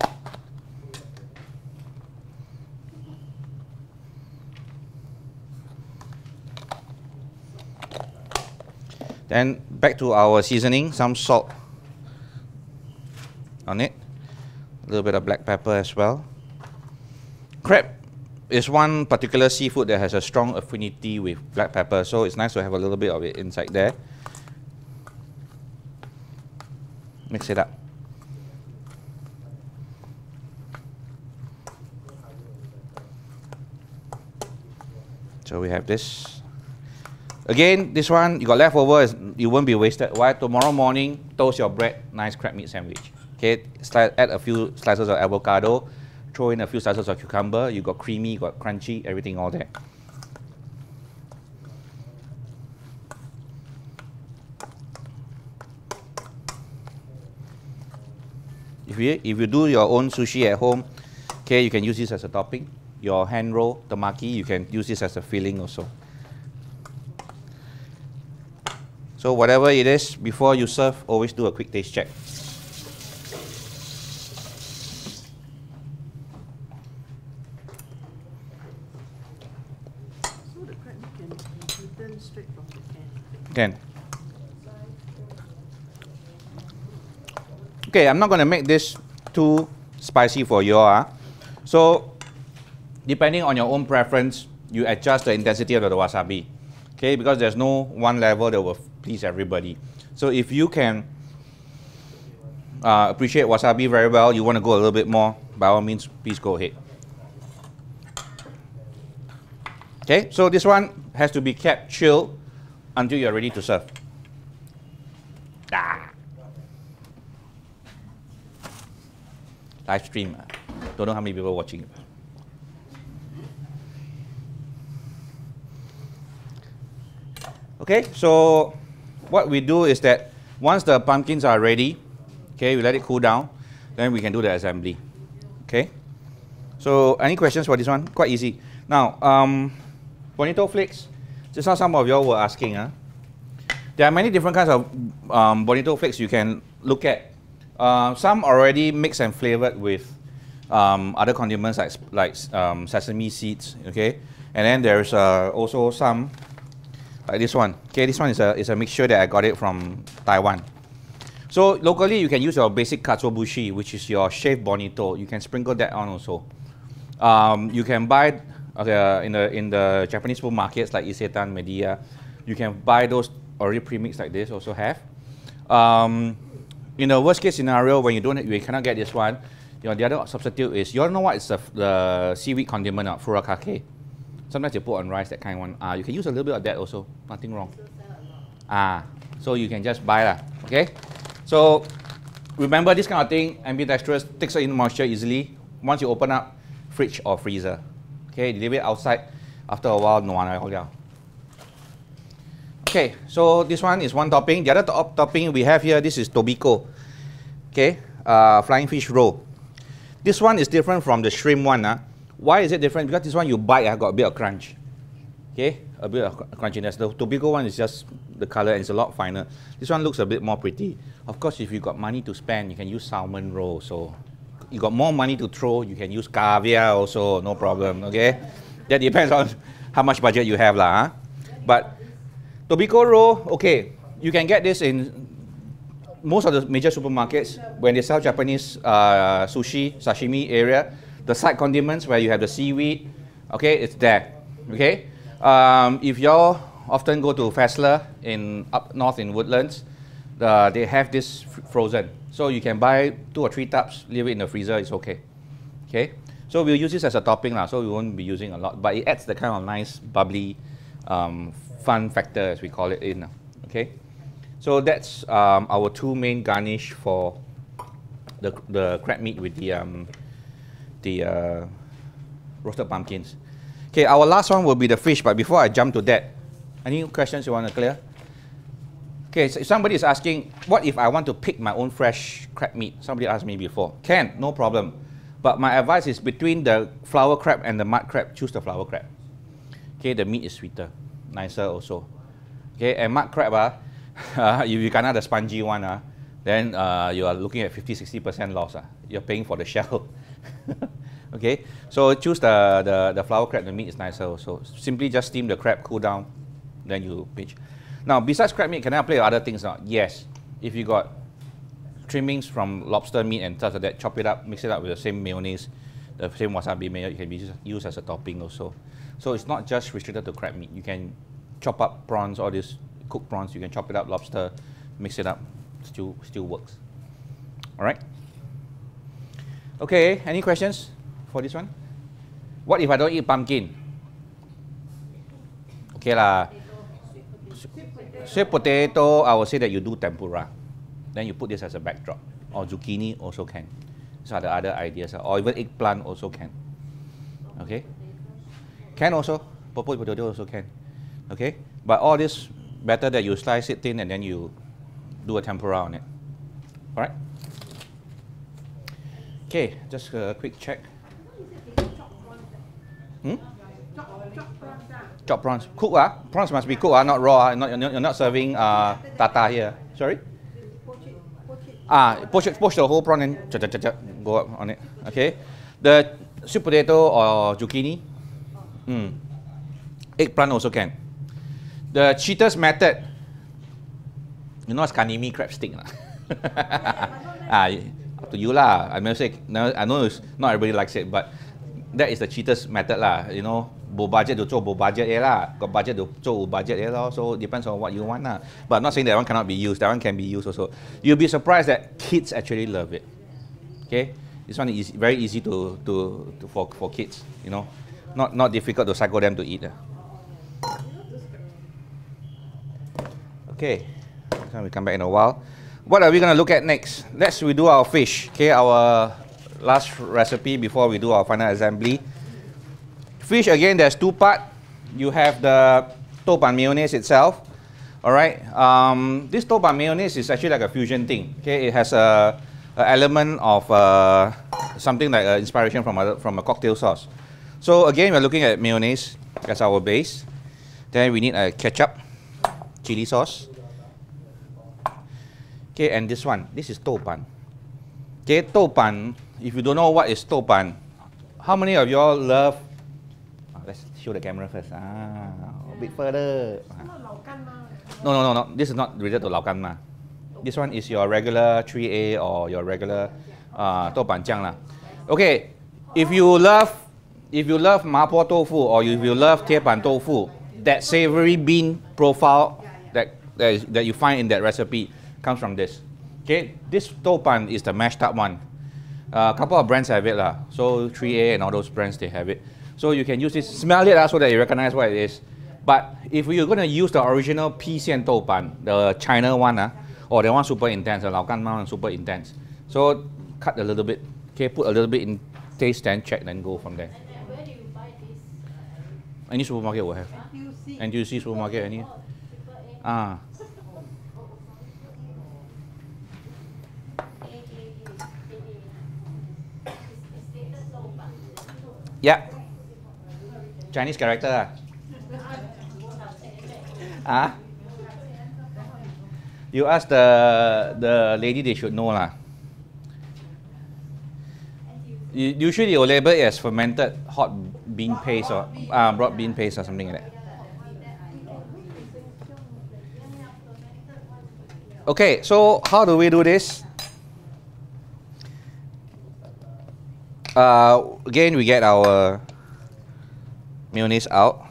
S1: Then back to our seasoning, some salt on it, a little bit of black pepper as well. Crab is one particular seafood that has a strong affinity with black pepper, so it's nice to have a little bit of it inside there. Mix it up. So we have this. Again, this one, you got leftover, you won't be wasted. Why? Tomorrow morning, toast your bread, nice crab meat sandwich. Okay, Sli- add a few slices of avocado, throw in a few slices of cucumber, you got creamy, you got crunchy, everything all there. If you, if you do your own sushi at home, okay, you can use this as a topping. Your hand roll, tamaki, you can use this as a filling also. So whatever it is, before you serve, always do a quick taste check.
S2: So the crab meat can be eaten straight from the can.
S1: Can. Okay, I'm not going to make this too spicy for you all. ah. So, depending on your own preference, you adjust the intensity of the wasabi. Okay, because there's no one level that will please everybody. So, if you can uh, appreciate wasabi very well, you want to go a little bit more, by all means, please go ahead. Okay, so this one has to be kept chilled until you're ready to serve. Ah. Live stream. ah. Don't know how many people watching. Okay, so what we do is that once the pumpkins are ready, okay, we let it cool down, then we can do the assembly. Okay, so any questions for this one? Quite easy. Now, um, bonito flakes. Just now some of y'all were asking. Huh? There are many different kinds of um, bonito flakes you can look at. Uh, some already mixed and flavored with um, other condiments like, like um, sesame seeds, okay? And then there's uh, also some like this one. Okay, this one is a, is a mixture that I got it from Taiwan. So locally, you can use your basic katsuobushi, which is your shaved bonito. You can sprinkle that on also. Um, you can buy uh, in the in the Japanese supermarkets like Isetan, Meidi-ya. You can buy those already pre-mixed like this. Also have. Um, in the worst case scenario, when you don't, you cannot get this one. You know, the other substitute is you all know what is the, the seaweed condiment, uh, furikake. Sometimes you put on rice that kind one. Ah, you can use a little bit of that also. Nothing wrong. Ah, so you can just buy lah. Okay. So remember this kind of thing, ambidextrous, takes in moisture easily. Once you open up, fridge or freezer. Okay, leave it outside. After a while, no one will hold. Okay, so this one is one topping. The other top topping we have here, this is tobiko. Okay, uh, flying fish roll. This one is different from the shrimp one. ah. Why is it different? Because this one you bite, uh, got a bit of crunch. Okay, a bit of crunchiness. The tobiko one is just the color and it's a lot finer. This one looks a bit more pretty. Of course, if you got money to spend, you can use salmon roe. So you got more money to throw, you can use caviar also, no problem. Okay, that depends on how much budget you have, lah. huh? But Tobiko roe, okay, you can get this in most of the major supermarkets when they sell Japanese uh, sushi, sashimi area. The side condiments where you have the seaweed, okay, it's there. Okay, um, if y'all often go to Fassler in up north in Woodlands, uh, they have this frozen. So you can buy two or three tubs, leave it in the freezer, it's okay. Okay? So we'll use this as a topping, lah, so we won't be using a lot, but it adds the kind of nice, bubbly, um, fun factor, as we call it, in. lah. Okay? So that's um, our two main garnish for the, the crab meat with the, um, the uh, roasted pumpkins. Okay, our last one will be the fish, but before I jump to that, any questions you want to clear? Okay, so somebody is asking, what if I want to pick my own fresh crab meat? Somebody asked me before. Can, no problem. But my advice is between the flower crab and the mud crab, choose the flower crab. Okay, the meat is sweeter, nicer also. Okay, and mud crab, ah, if you cannot the spongy one, ah, then uh, you are looking at 50 60% loss. Ah. You're paying for the shell. okay, so choose the, the, the flower crab, the meat is nicer So Simply just steam the crab, cool down, then you pinch. Now, besides crab meat, can I play other things now? Yes. If you got trimmings from lobster meat and stuff like that, chop it up, mix it up with the same mayonnaise, the same wasabi mayo, it can be used, as a topping also. So it's not just restricted to crab meat. You can chop up prawns, all these cooked prawns, you can chop it up, lobster, mix it up, still, still works. All right? Okay, any questions for this one? What if I don't eat pumpkin? Okay lah. Sweet potato, I will say that you do tempura. Then you put this as a backdrop. Or zucchini also can. These are the other ideas. Or even eggplant also can. Okay? Can also. Purple potato also can. Okay? But all this, better that you slice it thin and then you do a tempura on it. Alright? Okay, just a quick check. Hmm?
S2: Chop, prawns.
S1: Cook ah. Prawns must be cooked ah, not raw ah. Not, you're, not, serving uh, tata here. Sorry? Ah, poach, poach the whole prawn and cha, cha, cha, go up on it. Okay. The sweet potato or zucchini. Mm. Eggplant also can. The cheapest method. You know it's kanimi crab stick? lah? ah, up to you lah. I mean, say, I know not everybody likes it, but that is the cheapest method lah. You know, bo budget to bo budget yeah lah. Got budget to zhou budget yeah lah. So depends on what you want lah. But I'm not saying that one cannot be used. That one can be used also. You'll be surprised that kids actually love it. Okay, this one is very easy to to, to for for kids. You know, not not difficult to cycle them to eat. Lah. Okay, so we come back in a while. What are we going to look at next? Let's we do our fish. Okay, our last recipe before we do our final assembly. Fish again, there's two part. You have the douban mayonnaise itself. All right. Um, this douban mayonnaise is actually like a fusion thing. Okay, it has a, a element of uh, something like uh, inspiration from a, from a cocktail sauce. So again, we're looking at mayonnaise as our base. Then we need a ketchup, chili sauce. Okay, and this one, this is Douban. Okay, Douban, if you don't know what is Douban, how many of y'all love, ah, let's show the camera first, ah, a bit further. No, no, no, no, this is not related to Lao Gan Ma. This one is your regular 3A or your regular uh, Douban Jiang lah. Okay, if you love, if you love Mapo Tofu or if you love Tepan Tofu, that savory bean profile that, that, is, that you find in that recipe, comes from this. Okay, this Douban is the mashed up one. A uh, couple of brands have it lah. So 3A and all those brands, they have it. So you can use this, smell it lah so that you recognize what it is. But if you're going to use the original Pixian Douban, the China one, ah, oh, uh, or the one super intense, the Lao Gan one super intense. So cut a little bit, okay, put a little bit in taste, then check, then go from there.
S3: And where do you buy this?
S1: Uh, any supermarket will have.
S2: NTUC.
S1: NTUC supermarket, any. Oh, ah. Yeah. Chinese character ah. You ask the the lady, they should know lah. Usually label it fermented hot bean paste or uh, broad bean paste or something like that. Okay, so how do we do this? Uh, again, we get our mayonnaise out.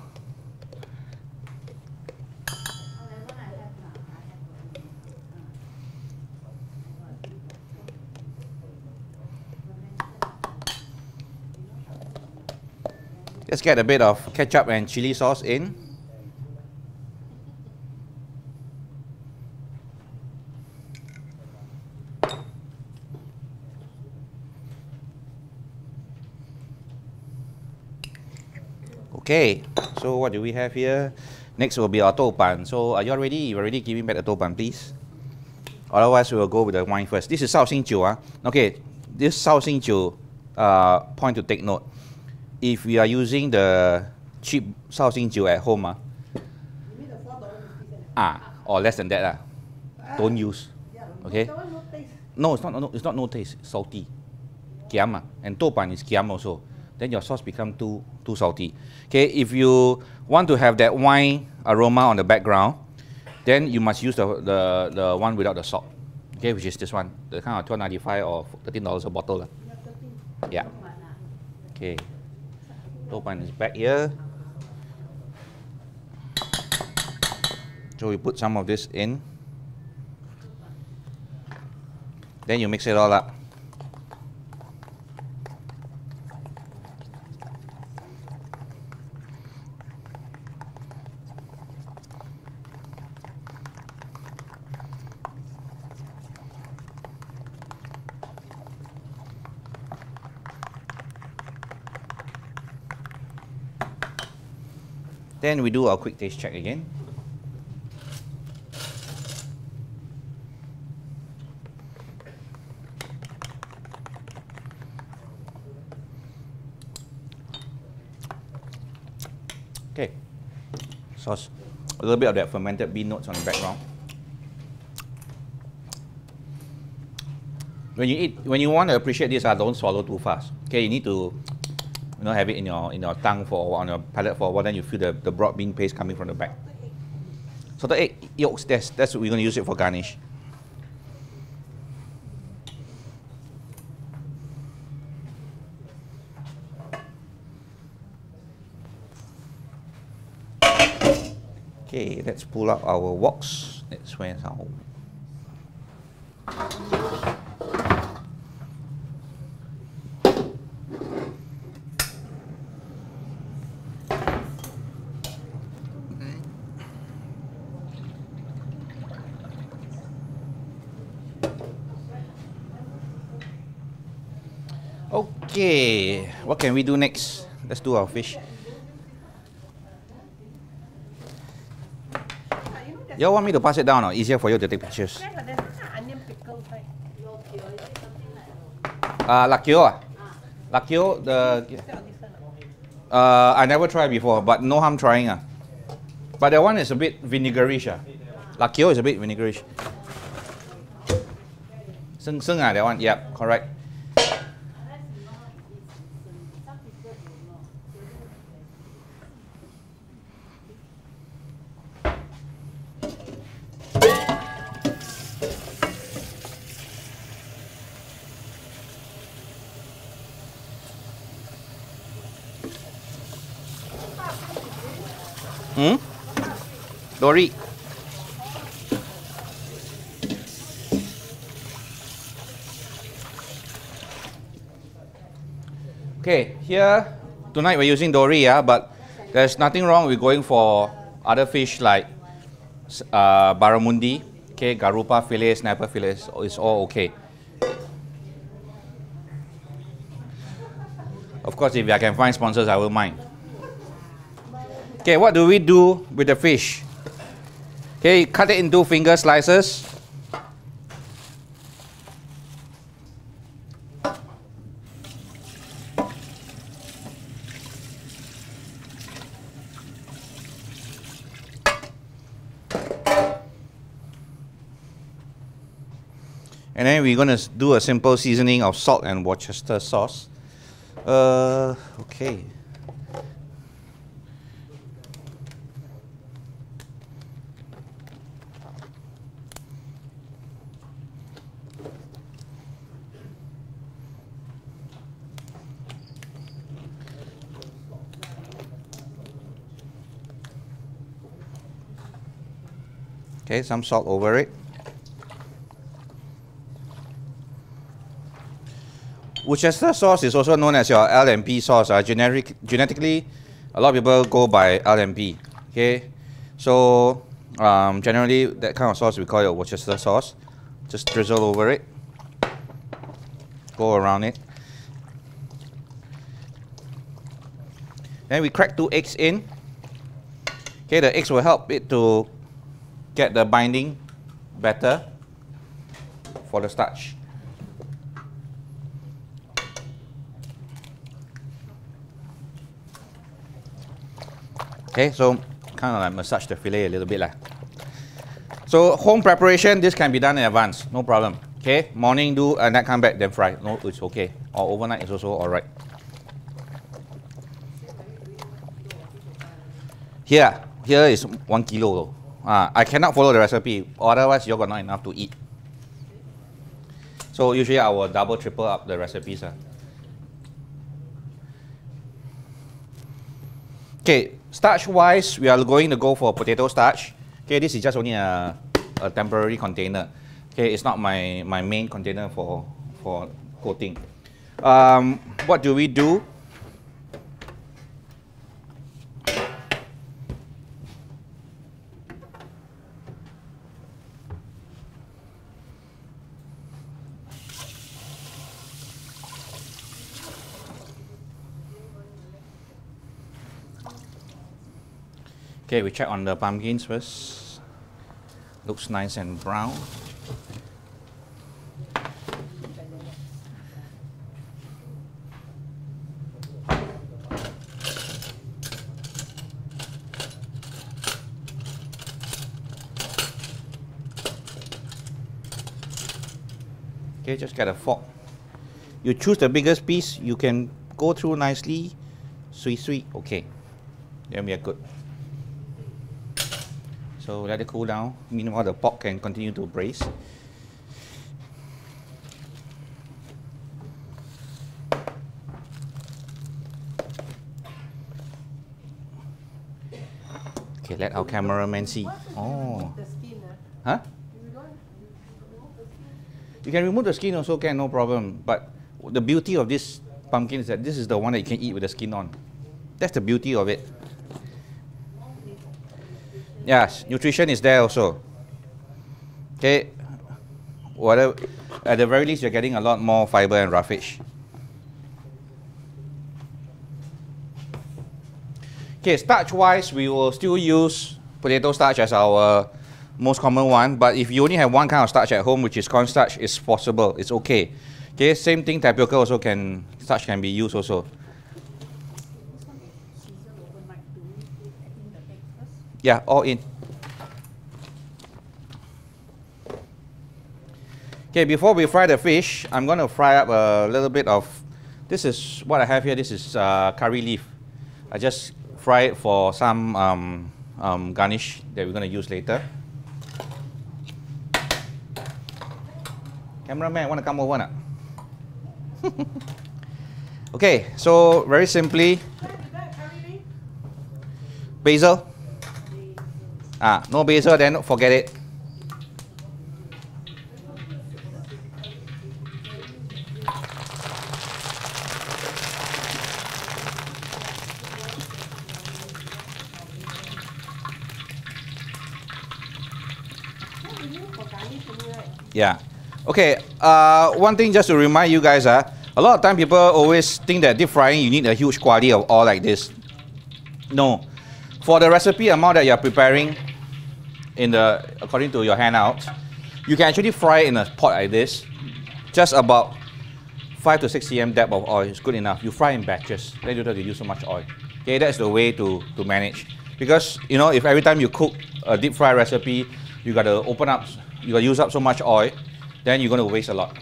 S1: Let's get a bit of ketchup and chili sauce in. Okay, so what do we have here? Next will be our douban. So are you all ready? You already giving back the douban, please? Otherwise, we will go with the wine first. This is Shaoxing ah. Okay, this Shaoxing uh, point to take note. If we are using the cheap sao Shaoxing at home, ah, ah, or less than that, ah, don't use. Okay.
S2: No
S1: it's not. No, it's not no taste. It's salty. Kiam ah. and douban is kiam also. Then your sauce become too too salty. Okay, if you want to have that wine aroma on the background, then you must use the the, the one without the salt. Okay, which is this one, the kind of twelve ninety five or thirteen dollars a bottle. lah.
S2: Yeah.
S1: Okay. Douban is back here. So we put some of this in. Then you mix it all up. Then we do our quick taste check again. Okay, sauce. A little bit of that fermented bean notes on the background. When you eat, when you want to appreciate this, uh, don't swallow too fast. Okay, you need to you know, have it in your in your tongue for a while, on your palate for a while, then you feel the, the broad bean paste coming from the back. So the egg yolks, that's that's what we're gonna use it for garnish. Okay, let's pull out our woks. That's where our Okay, what can we do next? Let's do our fish.
S2: You
S1: You want me to pass it down or easier for you to take pictures? Uh, lakio ah? Lakio, the... Uh, I never tried before, but no harm trying ah. But that one is a bit vinegarish ah. Lakio is a bit vinegarish. Seng seng ah, that one, yep, correct. Hmm? Dory. Okay, here tonight we're using dory, yeah, but there's nothing wrong with going for other fish like uh, barramundi, okay, garoupa fillet, snapper fillet, it's all okay. Of course, if I can find sponsors, I will mind. Okay, what do we do with the fish? Okay, cut it into finger slices. We're gonna do a simple seasoning of salt and Worcester sauce. Uh, okay. Okay, some salt over it. Worcester sauce is also known as your L and P sauce, uh, generic, genetically A lot of people go by LMP. Okay, so um, generally that kind of sauce we call it Worcester sauce. Just drizzle over it. Go around it. Then we crack two eggs in. Okay, the eggs will help it to get the binding better for the starch. Okay, so kind of like massage the fillet a little bit. Lah. So home preparation, this can be done in advance, no problem. Okay, morning do and then come back then fry. No, it's okay. Or overnight is also alright. Here, here is one kilo. Uh, I cannot follow the recipe, otherwise you're not enough to eat. So usually I will double, triple up the recipes. Uh. Okay, starch wise, we are going to go for potato starch. Okay, this is just only a, a temporary container. Okay, it's not my, my main container for, for coating. Um, what do we do? Okay, we check on the pumpkins first. Looks nice and brown. Okay, just get a fork. You choose the biggest piece, you can go through nicely, sweet sweet, okay. Then we are good. So let it cool down. Meanwhile, the pork can continue to braise. Okay, let our cameraman see. Oh.
S2: The skin, ah.
S1: Huh?
S2: You don't remove the skin.
S1: You can remove the skin also can, no problem. But the beauty of this pumpkin is that this is the one that you can eat with the skin on. That's the beauty of it. Yes, nutrition is there also. Okay, whatever. At the very least, you're getting a lot more fiber and roughage. Okay, starch-wise, we will still use potato starch as our most common one. But if you only have one kind of starch at home, which is cornstarch, it's possible. It's okay. Okay, same thing. Tapioca also can starch can be used also.
S2: Season overnight. Do we put in the egg first?
S1: Yeah, all in. Okay, before we fry the fish, I'm going to fry up a little bit of. This is what I have here. This is uh, curry leaf. I just fry it for some um, um, garnish that we're going to use later. Cameraman, want to come over now? okay, so very simply,
S2: Is that curry leaf?
S1: basil. Ah, no basil, then forget it. Yeah. Okay. Uh, one thing just to remind you guys, uh, a lot of time people always think that deep frying you need a huge quantity of oil like this. No. For the recipe amount that you're preparing in the according to your handout, you can actually fry in a pot like this. Just about 5 to 6 cm depth of oil is good enough. You fry in batches, then you don't have to use so much oil. Okay, that's the way to, to manage. Because you know, if every time you cook a deep fry recipe, you gotta open up, you gotta use up so much oil, then you're gonna waste a lot.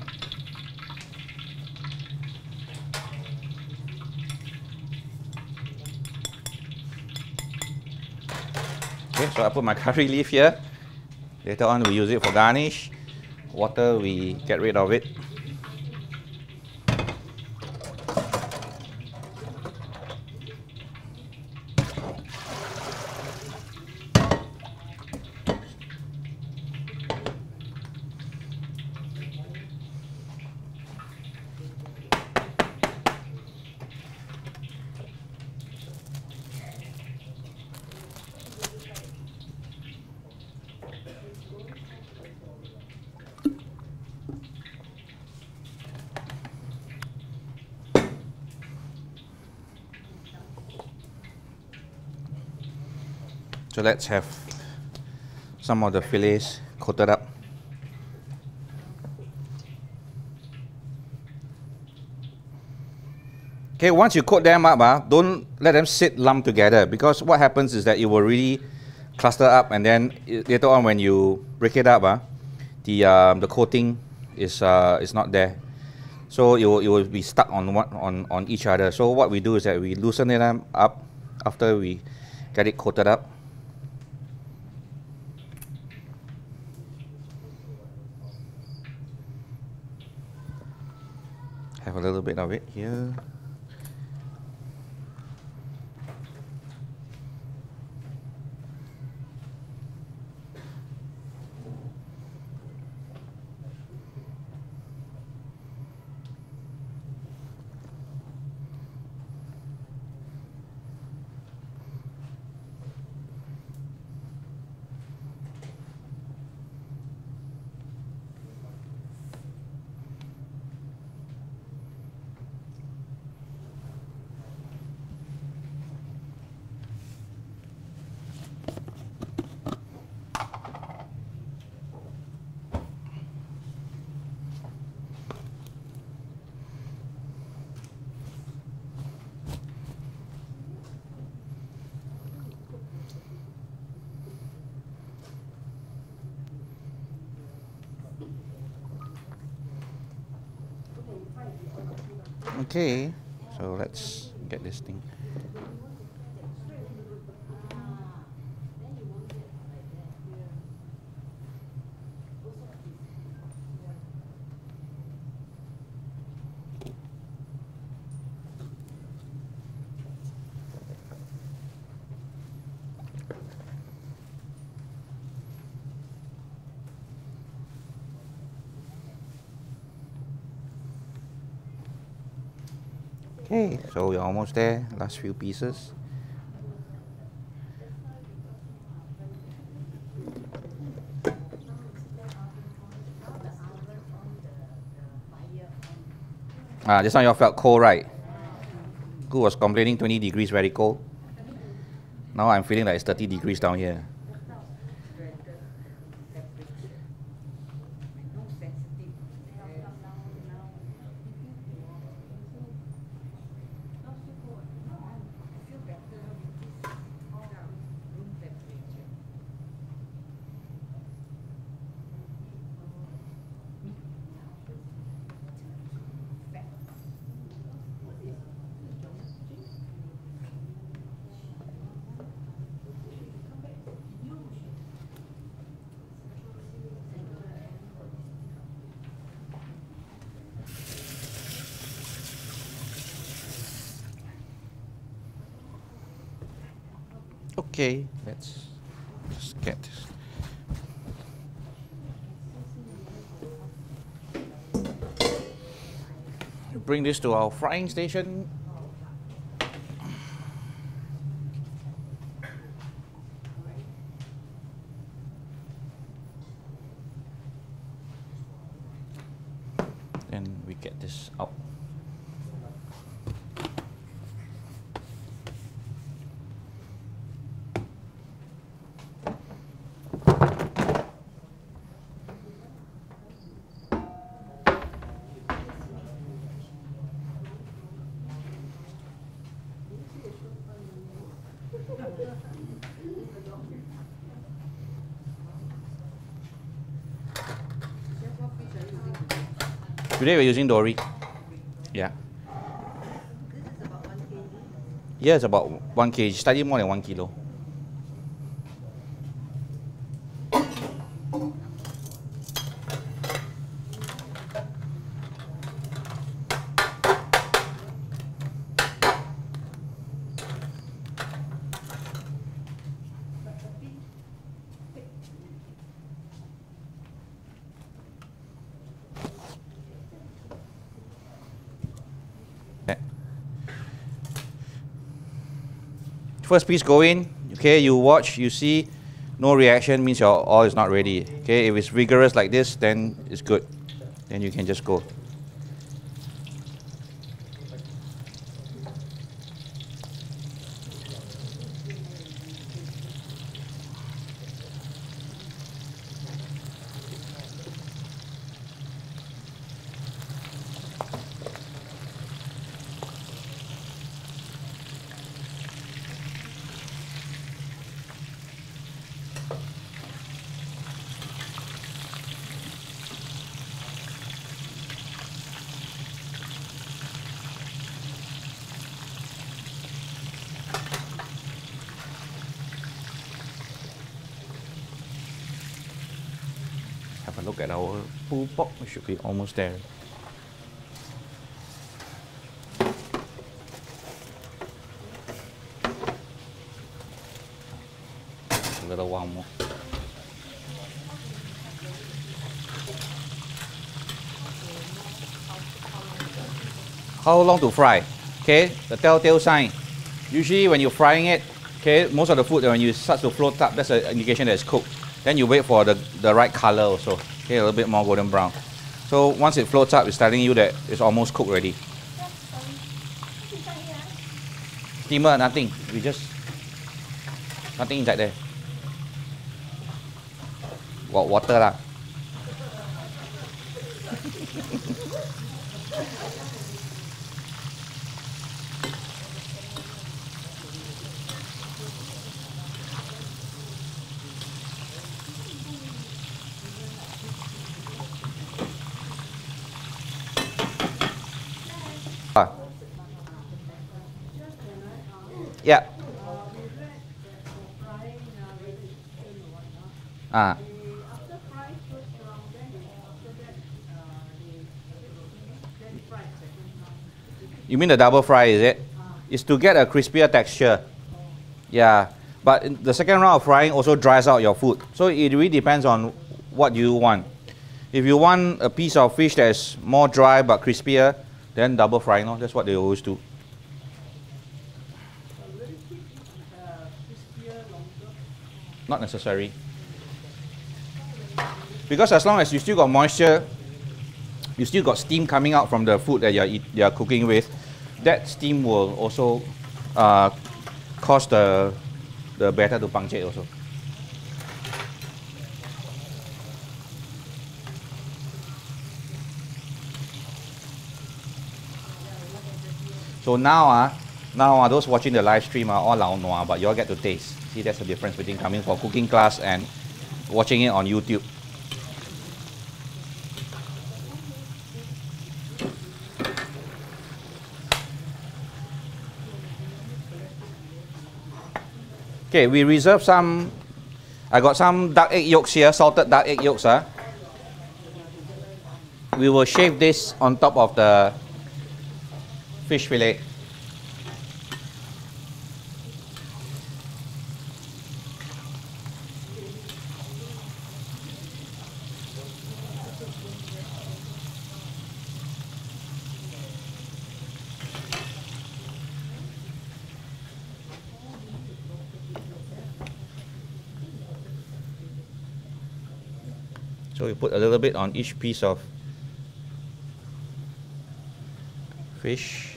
S1: Okay, so I put my curry leaf here. Later on, we use it for garnish. Water, we get rid of it. So let's have some of the fillets coated up. Okay, once you coat them up, uh, don't let them sit lumped together because what happens is that it will really cluster up and then later on when you break it up, uh, the, um, the coating is, uh, is not there. So it will, it will be stuck on, one, on, on each other. So what we do is that we loosen it up after we get it coated up. Have a little bit of it here. Okay, so let's get this thing. Okay, so we're almost there. Last few pieces. Ah, just now you all felt cold, right? Gu was complaining 20 degrees very cold. Now I'm feeling like it's 30 degrees down here. Okay, let's just get this. Bring this to our frying station. Then we get this out. Today we're using dory. Yeah. Yeah, it's about one kg, slightly more than one kilo. First piece go in, okay, you watch, you see, no reaction means your oil is not ready. Okay, if it's vigorous like this, then it's good. Then you can just go. look at our pork. We should be almost there. A little while more. How long to fry? Okay, the telltale sign. Usually when you're frying it, okay, most of the food when you start to float up, that's an indication that it's cooked. Then you wait for the, the right color also. Okay, a little bit more golden brown. So once it floats up, it's telling you that it's almost cooked already. Steamer, nothing. We just nothing inside there. Got water lah. Ah. Yeah. Ah.
S2: After fry first round, then they after that uh, they then fry second round.
S1: You mean the double fry, is it? It's to get a crispier texture. Yeah. But the second round of frying also dries out your food. So it really depends on what you want. If you want a piece of fish that is more dry but crispier, then double frying, no? that's what they always do.
S2: Will it keep uh, crispier longer?
S1: Not necessary. Because as long as you still got moisture, you still got steam coming out from the food that you're, eat, you're cooking with, that steam will also uh, cause the, the batter to puncture also. So now, ah, now ah, those watching the live stream are all lao nua, but you all get to taste. See, that's the difference between coming for cooking class and watching it on YouTube. Okay, we reserve some. I got some duck egg yolks here, salted duck egg yolks. Ah. We will shave this on top of the fish fillet. Put a little bit on each piece of fish.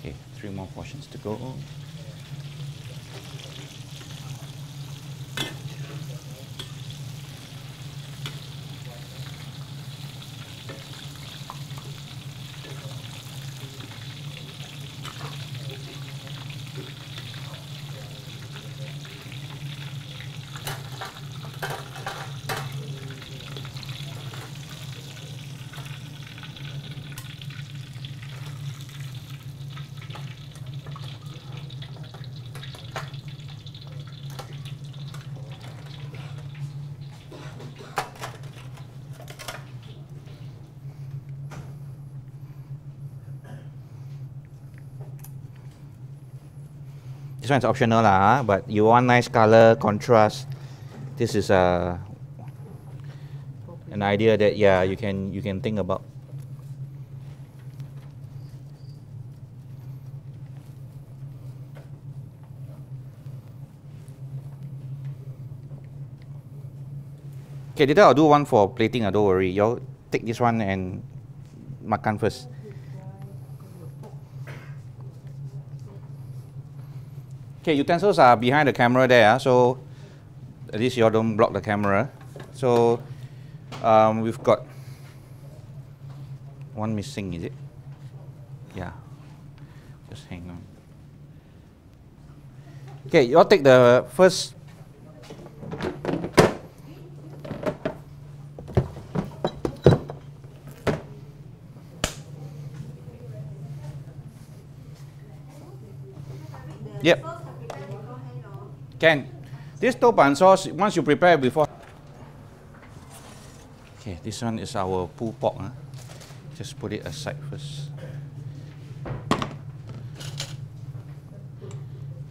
S1: Okay, three more portions to go. This one's optional lah, ah, but you want nice color contrast. This is a an idea that yeah you can you can think about. Okay, later I'll do one for plating. Ah, don't worry. Y'all take this one and makan first. Okay, utensils are behind the camera there, ah, so at least you don't block the camera. So um, we've got one missing, is it? Yeah. Just hang on. Okay, you all take the first. Yep. Can. This douban sauce, once you prepare before. Okay, this one is our pulled pork. Huh? Just put it aside first.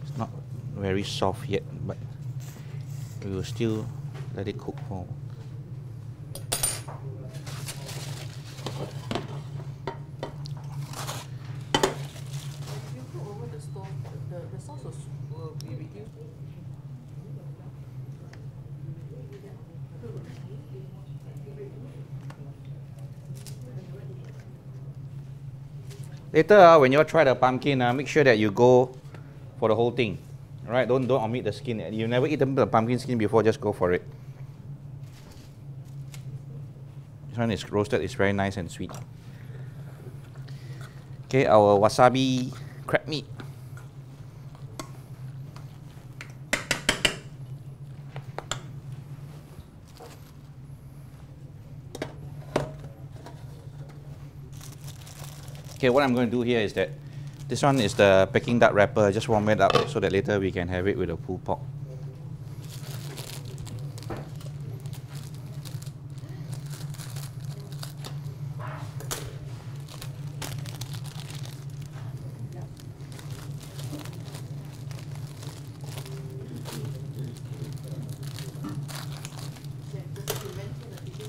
S1: It's not very soft yet, but we will still let it cook for.
S3: If you cook over the stove, the, the sauce will, s- will be reduced.
S1: Later, uh, when you try the pumpkin, uh, make sure that you go for the whole thing. Right, don't don't omit the skin. You never eat the pumpkin skin before, just go for it. This one is roasted. It's very nice and sweet. Okay, our wasabi crab meat. Okay, what I'm going to do here is that this one is the Peking duck wrapper. Just warm it up so that later we can have it with the pulled pork.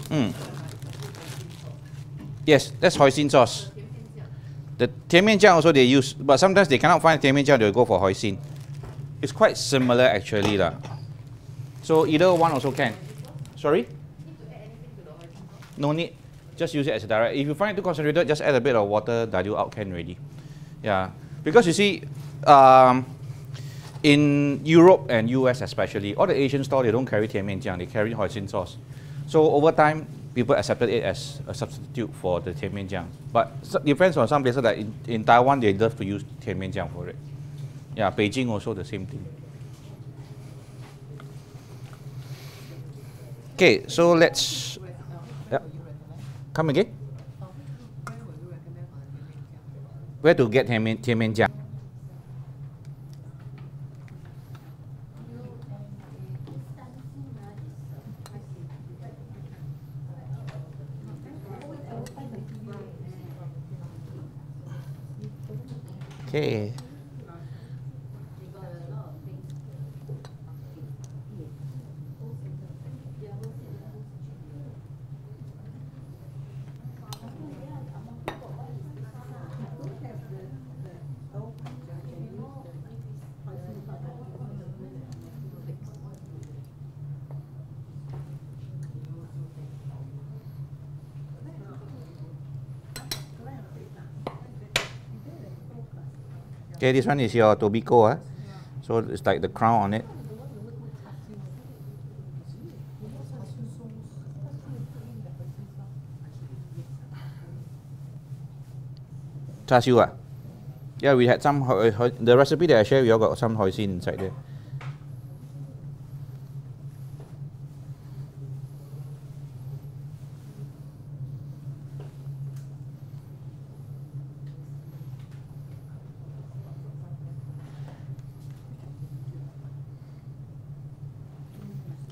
S1: Mm. Yes, that's hoisin sauce. Tianmian also they use, but sometimes they cannot find Tianmian they'll go for hoisin. It's quite similar actually. La. So either one also can. Sorry? No need. Just use it as a direct. If you find it too concentrated, just add a bit of water, dilute out, can ready. Yeah. Because you see, um, in Europe and US especially, all the Asian stores, they don't carry Tianmian They carry hoisin sauce. So over time, people accepted it as a substitute for the tianmianjiang. But depends on some places. Like in, in Taiwan, they love to use tianmianjiang for it. Yeah, Beijing also the same thing. Okay, so let's. Yeah. Come again.
S3: Where
S1: to get tianmianjiang? Okay. Okay. This one is your Tobiko, ah. So it's like the crown on it. Char siu, ah. Yeah, we had some the recipe that I shared. We all got some hoisin inside there.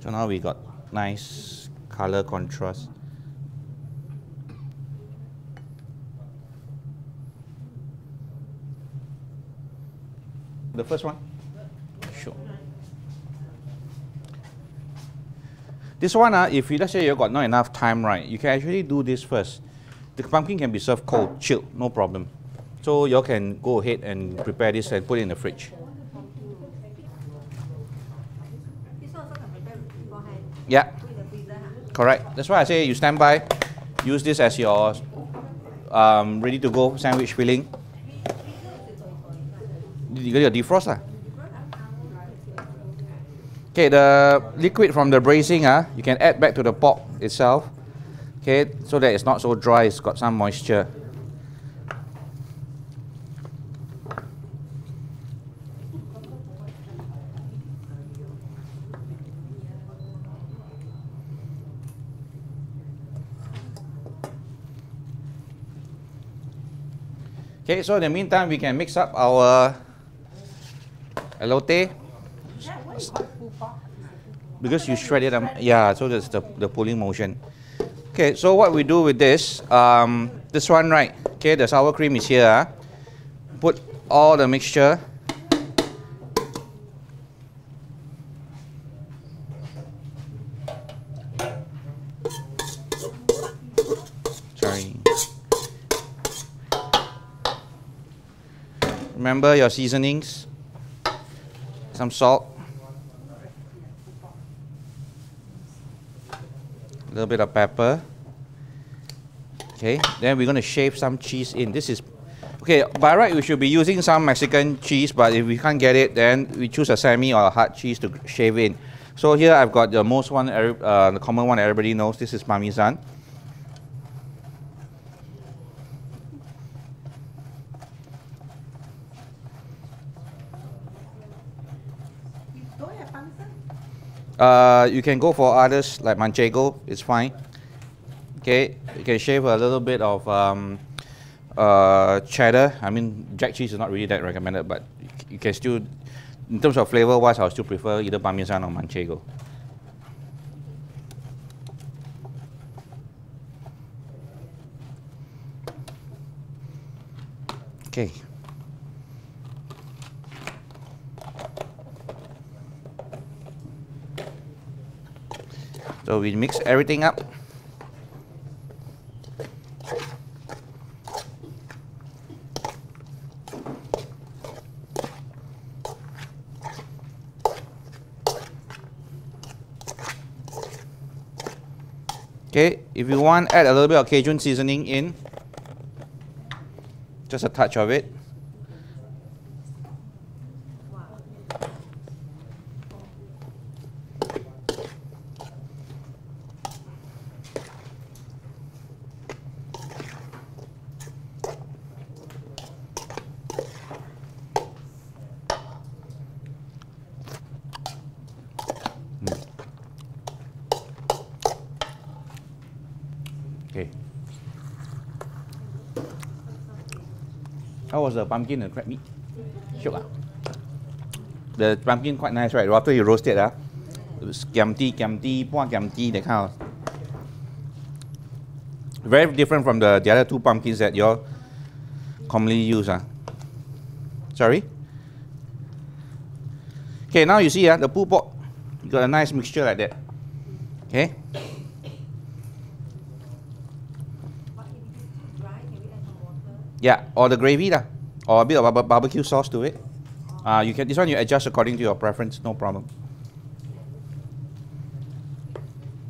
S1: So now we got nice color contrast. The first one? Sure. This one, uh, if you, let's say you got not enough time, right, you can actually do this first. The pumpkin can be served cold, chilled, no problem. So you can go ahead and prepare this and put it in the fridge.
S2: This one also can prepare beforehand,
S1: Yeah, correct. That's why I say you stand by, use this as your um, ready to go sandwich filling. You got your defrost lah. Okay, the liquid from the braising, uh, you can add back to the pot itself. Okay, so that it's not so dry, it's got some moisture. Okay, so in the meantime, we can mix up our elote because you shred it. Um, yeah, so that's the, the pulling motion. Okay, so what we do with this, um, this one, right? Okay, the sour cream is here. ah. Put all the mixture. Sorry. Remember your seasonings. Some salt. A little bit of pepper. Okay, then we're going to shave some cheese in. This is, okay, by right we should be using some Mexican cheese, but if we can't get it, then we choose a semi or a hard cheese to shave in. So here I've got the most one, uh, the common one everybody knows. This is Parmesan.
S2: You don't have parmesan?
S1: Uh, you can go for others like manchego, it's fine. Okay, you can shave a little bit of um, uh, cheddar. I mean, jack cheese is not really that recommended, but you can still, in terms of flavor wise, I'll still prefer either parmesan or manchego. Okay. So we mix everything up. Okay, if you want, add a little bit of Cajun seasoning in. Just a touch of it. Was the pumpkin and crab meat? Shiok ah? The pumpkin quite nice, right? After you roast it, ah, it was kiam ti, kiam ti, puan kiam ti, that kind of. Very different from the, the other two pumpkins that you all commonly use. Ah. Sorry? Okay, now you see ah, the pulled pork, you got a nice mixture like that. Okay?
S2: But if it is too dry, can we add some water?
S1: Yeah, or the gravy lah, or a bit of barbe- barbecue sauce to it. Uh, you can this one you adjust according to your preference, no problem.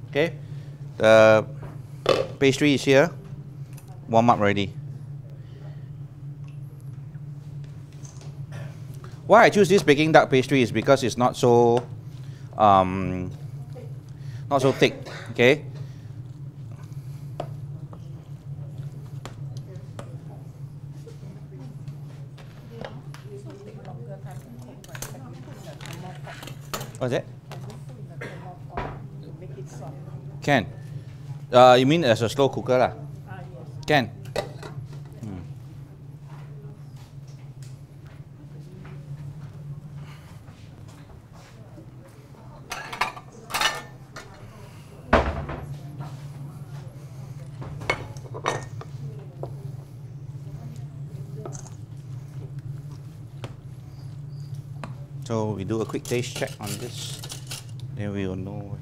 S1: Okay, the pastry is here, warm up already. Why I choose this Peking duck pastry is because it's not so, um, not so thick. Okay, what's that?
S3: It.
S1: Can. Uh, you mean as a slow cooker lah?
S3: Ah, yes.
S1: Can. Hmm. So we do a quick taste check on this, then we will know.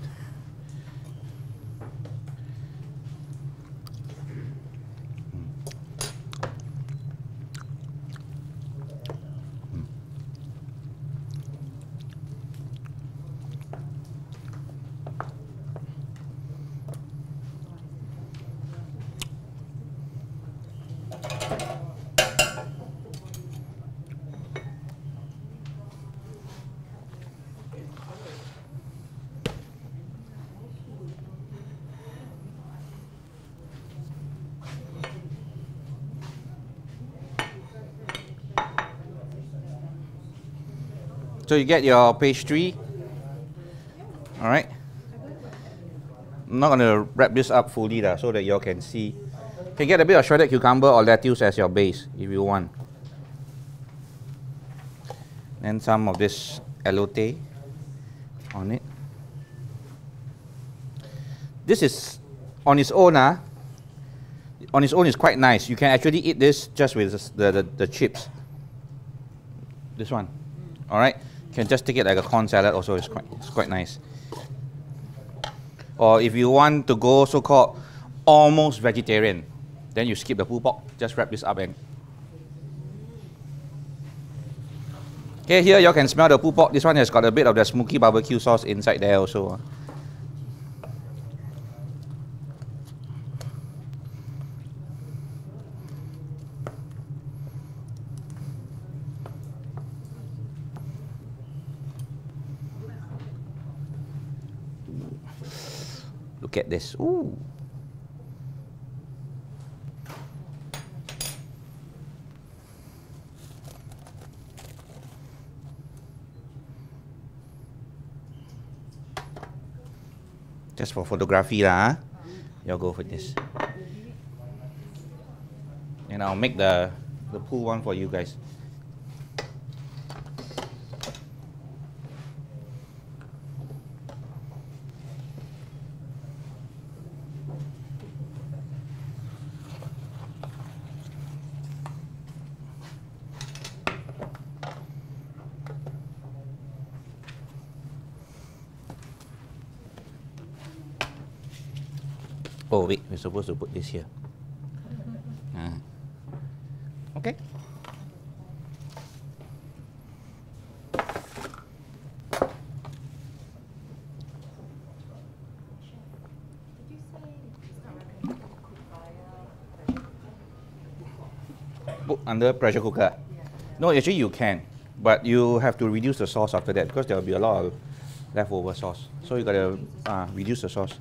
S1: So you get your pastry. All right. I'm not gonna wrap this up fully lah, so that y'all can see. You can get a bit of shredded cucumber or lettuce as your base if you want. And some of this elote on it. This is on its own, ah. On its own is quite nice. You can actually eat this just with the, the, the chips. This one. All right. Can just take it like a corn salad. Also, it's quite it's quite nice. Or if you want to go so-called almost vegetarian, then you skip the pulled pork. Just wrap this up and. Okay, here you can smell the pulled pork. This one has got a bit of the smoky barbecue sauce inside there also. At this. Ooh. Just for photography lah. ah. Y'all go for this. And I'll make the the pool one for you guys. Oh wait, we're supposed to put this here. Ah. Okay.
S3: Did you say it's not recommended to cook via
S1: Put under pressure cooker. No, actually you can, but you have to reduce the sauce after that because there will be a lot of leftover sauce. So you gotta uh, reduce the sauce.